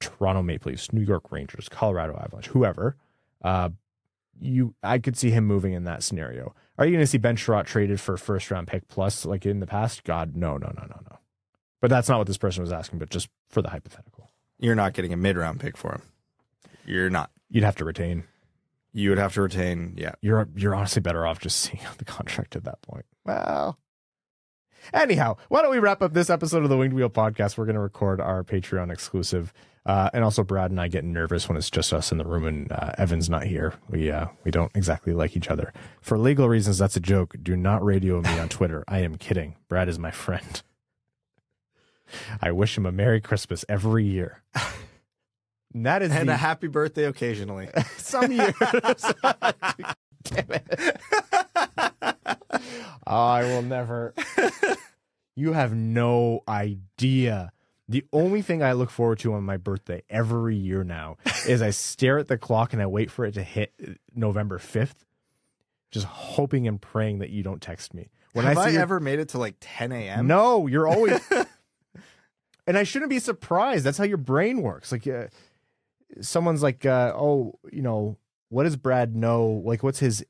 Toronto Maple Leafs, New York Rangers, Colorado Avalanche, whoever. Uh, you, I could see him moving in that scenario. Are you going to see Ben Chiarot traded for first round pick plus like in the past? God, no, no, no, no, no. But that's not what this person was asking. But just for the hypothetical, You're not getting a mid round pick for him. You're not. you'd have to retain. You would have to retain. Yeah. You're you're honestly better off just seeing out the contract at that point. Well, anyhow, why don't we wrap up this episode of the Winged Wheel podcast? We're going to record our Patreon exclusive, uh, and also Brad and I get nervous when it's just us in the room and uh, Evan's not here. We uh, we don't exactly like each other for legal reasons. That's a joke. Do not radio me on Twitter. I am kidding. Brad is my friend. I wish him a Merry Christmas every year. *laughs* And that is And the- a happy birthday occasionally. *laughs* some years. *laughs* Damn it. I will never. You have no idea. The only thing I look forward to on my birthday every year now is I stare at the clock and I wait for it to hit November 5th, just hoping and praying that you don't text me. When Have I, your- ever made it to like 10 a.m.? No, you're always. *laughs* and I shouldn't be surprised. That's how your brain works. Like, uh, someone's like, uh, "Oh, you know, what does Brad know? Like, what's his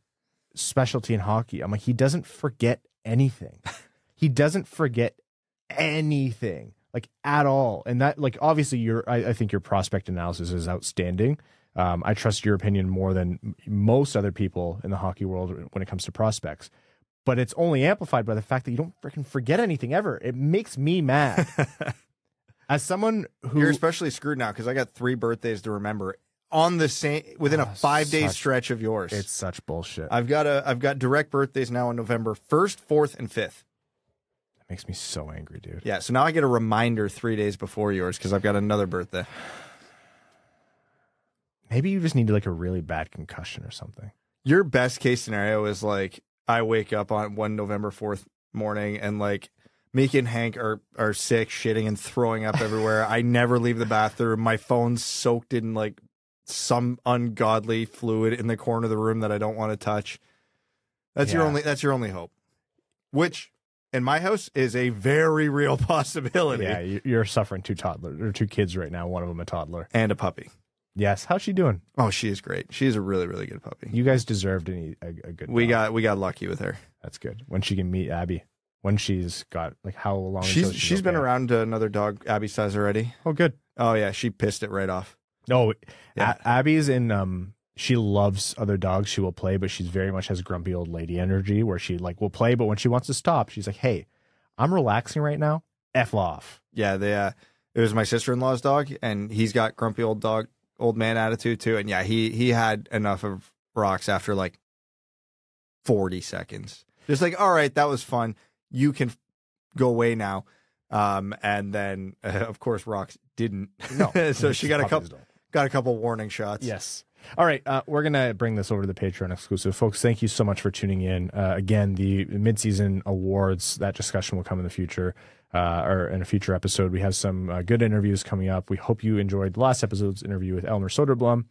specialty in hockey?" I'm like, he doesn't forget anything. *laughs* he doesn't forget anything, like at all. And that, like, obviously, your I, I think your prospect analysis is outstanding. Um, I trust your opinion more than most other people in the hockey world when it comes to prospects. But it's only amplified by the fact that you don't freaking forget anything ever. It makes me mad. *laughs* As someone who You're especially screwed now because I got three birthdays to remember on the same within a Ah, five day such- stretch of yours. it's such bullshit. I've got a I've got direct birthdays now on November first, fourth, and fifth. It makes me so angry, dude. Yeah, so now I get a reminder three days before yours because I've got another birthday. Maybe you just need like a really bad concussion or something. Your best case scenario is like I wake up on one November fourth morning and like Mika and Hank are are sick, shitting and throwing up everywhere. I never leave the bathroom. My phone's soaked in like some ungodly fluid in the corner of the room that I don't want to touch. That's your only that's your only hope. Which in my house is a very real *laughs* possibility. Yeah, you- you're suffering two toddlers or two kids right now. One of them a toddler. And a puppy. Yes. How's she doing? Oh, she is great. She's a really, really good puppy. You guys deserved any, a, a good. We dog. got we got lucky with her. that's good. When she can meet Abby, when she's got like how long? until She's she's been around to another dog Abby size already. Oh, good. Oh yeah, she pissed it right off. No, Yeah. A- Abby's in. Um, she loves other dogs. She will play, but she's very much has grumpy old lady energy where she like will play, but when she wants to stop, she's like, "Hey, I'm relaxing right now. F off." Yeah, they uh, it was my sister in law's dog, and he's got grumpy old dog, old man attitude too. And yeah, he he had enough of rocks after like forty seconds. Just like, all right, that was fun. You can go away now. Um, and then uh, of course rocks didn't. No, *laughs* so she got a couple don't. got a couple warning shots. Yes. All right, uh, we're gonna bring this over to the Patreon exclusive, folks. Thank you so much for tuning in. Uh, again, the midseason awards that discussion will come in the future, uh, or in a future episode. We have some uh, good interviews coming up. We hope you enjoyed the last episode's interview with Elmer Soderblom.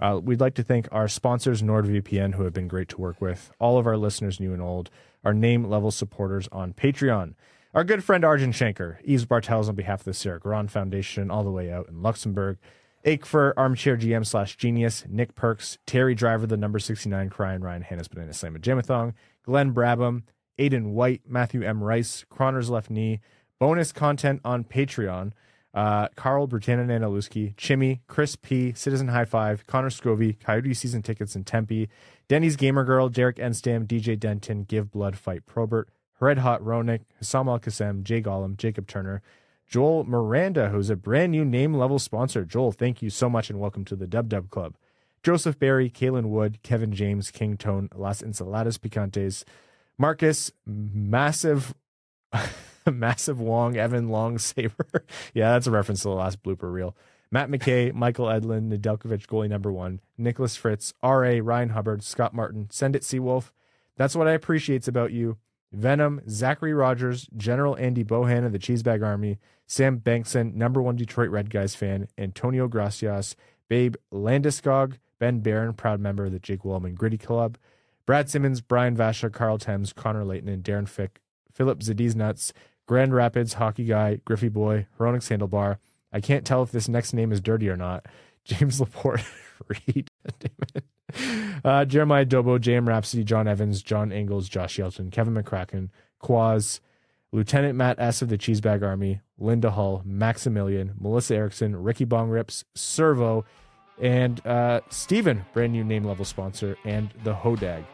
Uh, we'd like to thank our sponsors, NordVPN, who have been great to work with, all of our listeners, new and old, our name level supporters on Patreon. Our good friend Arjun Shanker, Yves Bartels on behalf of the Sarah Foundation, all the way out in Luxembourg. Akefer, Armchair GM slash Genius, Nick Perks, Terry Driver, the number 69, Cryan Ryan, Hannah's Banana Slam at Jamathon, Glenn Brabham, Aiden White, Matthew M. Rice, Croner's Left Knee, bonus content on Patreon, uh, Carl Bertanen Analuski, Chimmy, Chris P, Citizen High Five, Connor Scovey, Coyote Season Tickets in Tempe, Denny's Gamer Girl, Derek Enstam, DJ Denton, Give Blood, Fight Probert, Red Hot Ronick, Hassam Al Qassem, Jay Gollum, Jacob Turner, Joel Miranda, who's a brand new name level sponsor. Joel, thank you so much and welcome to the Dub Dub Club. Joseph Barry, Kalen Wood, Kevin James, King Tone, Las Ensaladas Picantes, Marcus, Massive, *laughs* *laughs* Massive Wong, Evan Long Saber. *laughs* yeah, that's a reference to the last blooper reel. Matt McKay, Michael Edlin, Nedeljkovic, goalie number one, Nicholas Fritz, R.A., Ryan Hubbard, Scott Martin, Send It Seawolf. That's what I appreciates about you. Venom, Zachary Rogers, General Andy Bohan of the Cheesebag Army, Sam Bankson, number one Detroit Red Guys fan, Antonio Gracias, Babe Landeskog, Ben Barron, proud member of the Jake Walman Gritty Club, Brad Simmons, Brian Vasha, Carl Thames, Connor Layton, and Darren Fick, Philip Zadiz Nuts, Grand Rapids Hockey Guy, Griffey Boy, Heronix Handlebar. I can't tell if this next name is dirty or not. *laughs* James Laporte, *laughs* Reed. *laughs* Uh, Jeremiah Dobo, JM Rhapsody, John Evans, John Engels, Josh Yelton, Kevin McCracken, Quaz, Lieutenant Matt S. of the Cheesebag Army, Linda Hull, Maximilian, Melissa Erickson, Ricky Bong Rips, Servo, and uh, Steven, brand new name level sponsor, and the Hodag.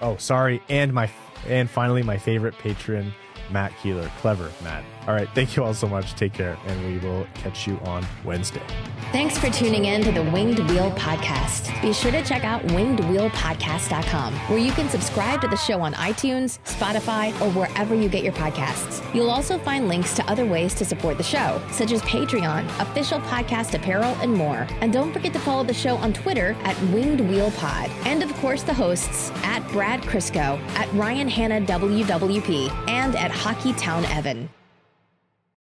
Oh, sorry, and my and finally my favorite patron, Matt Keeler. Clever, Matt. All right, thank you all so much. Take care, and we will catch you on Wednesday. Thanks for tuning in to the Winged Wheel Podcast. Be sure to check out wingedwheelpodcast.com, where you can subscribe to the show on iTunes, Spotify, or wherever you get your podcasts. You'll also find links to other ways to support the show, such as Patreon, official podcast apparel, and more. And don't forget to follow the show on Twitter at Winged Wheel Pod. And of course, the hosts at Brad Crisco, at Ryan Hanna WWP, and at Hockey Town Evan.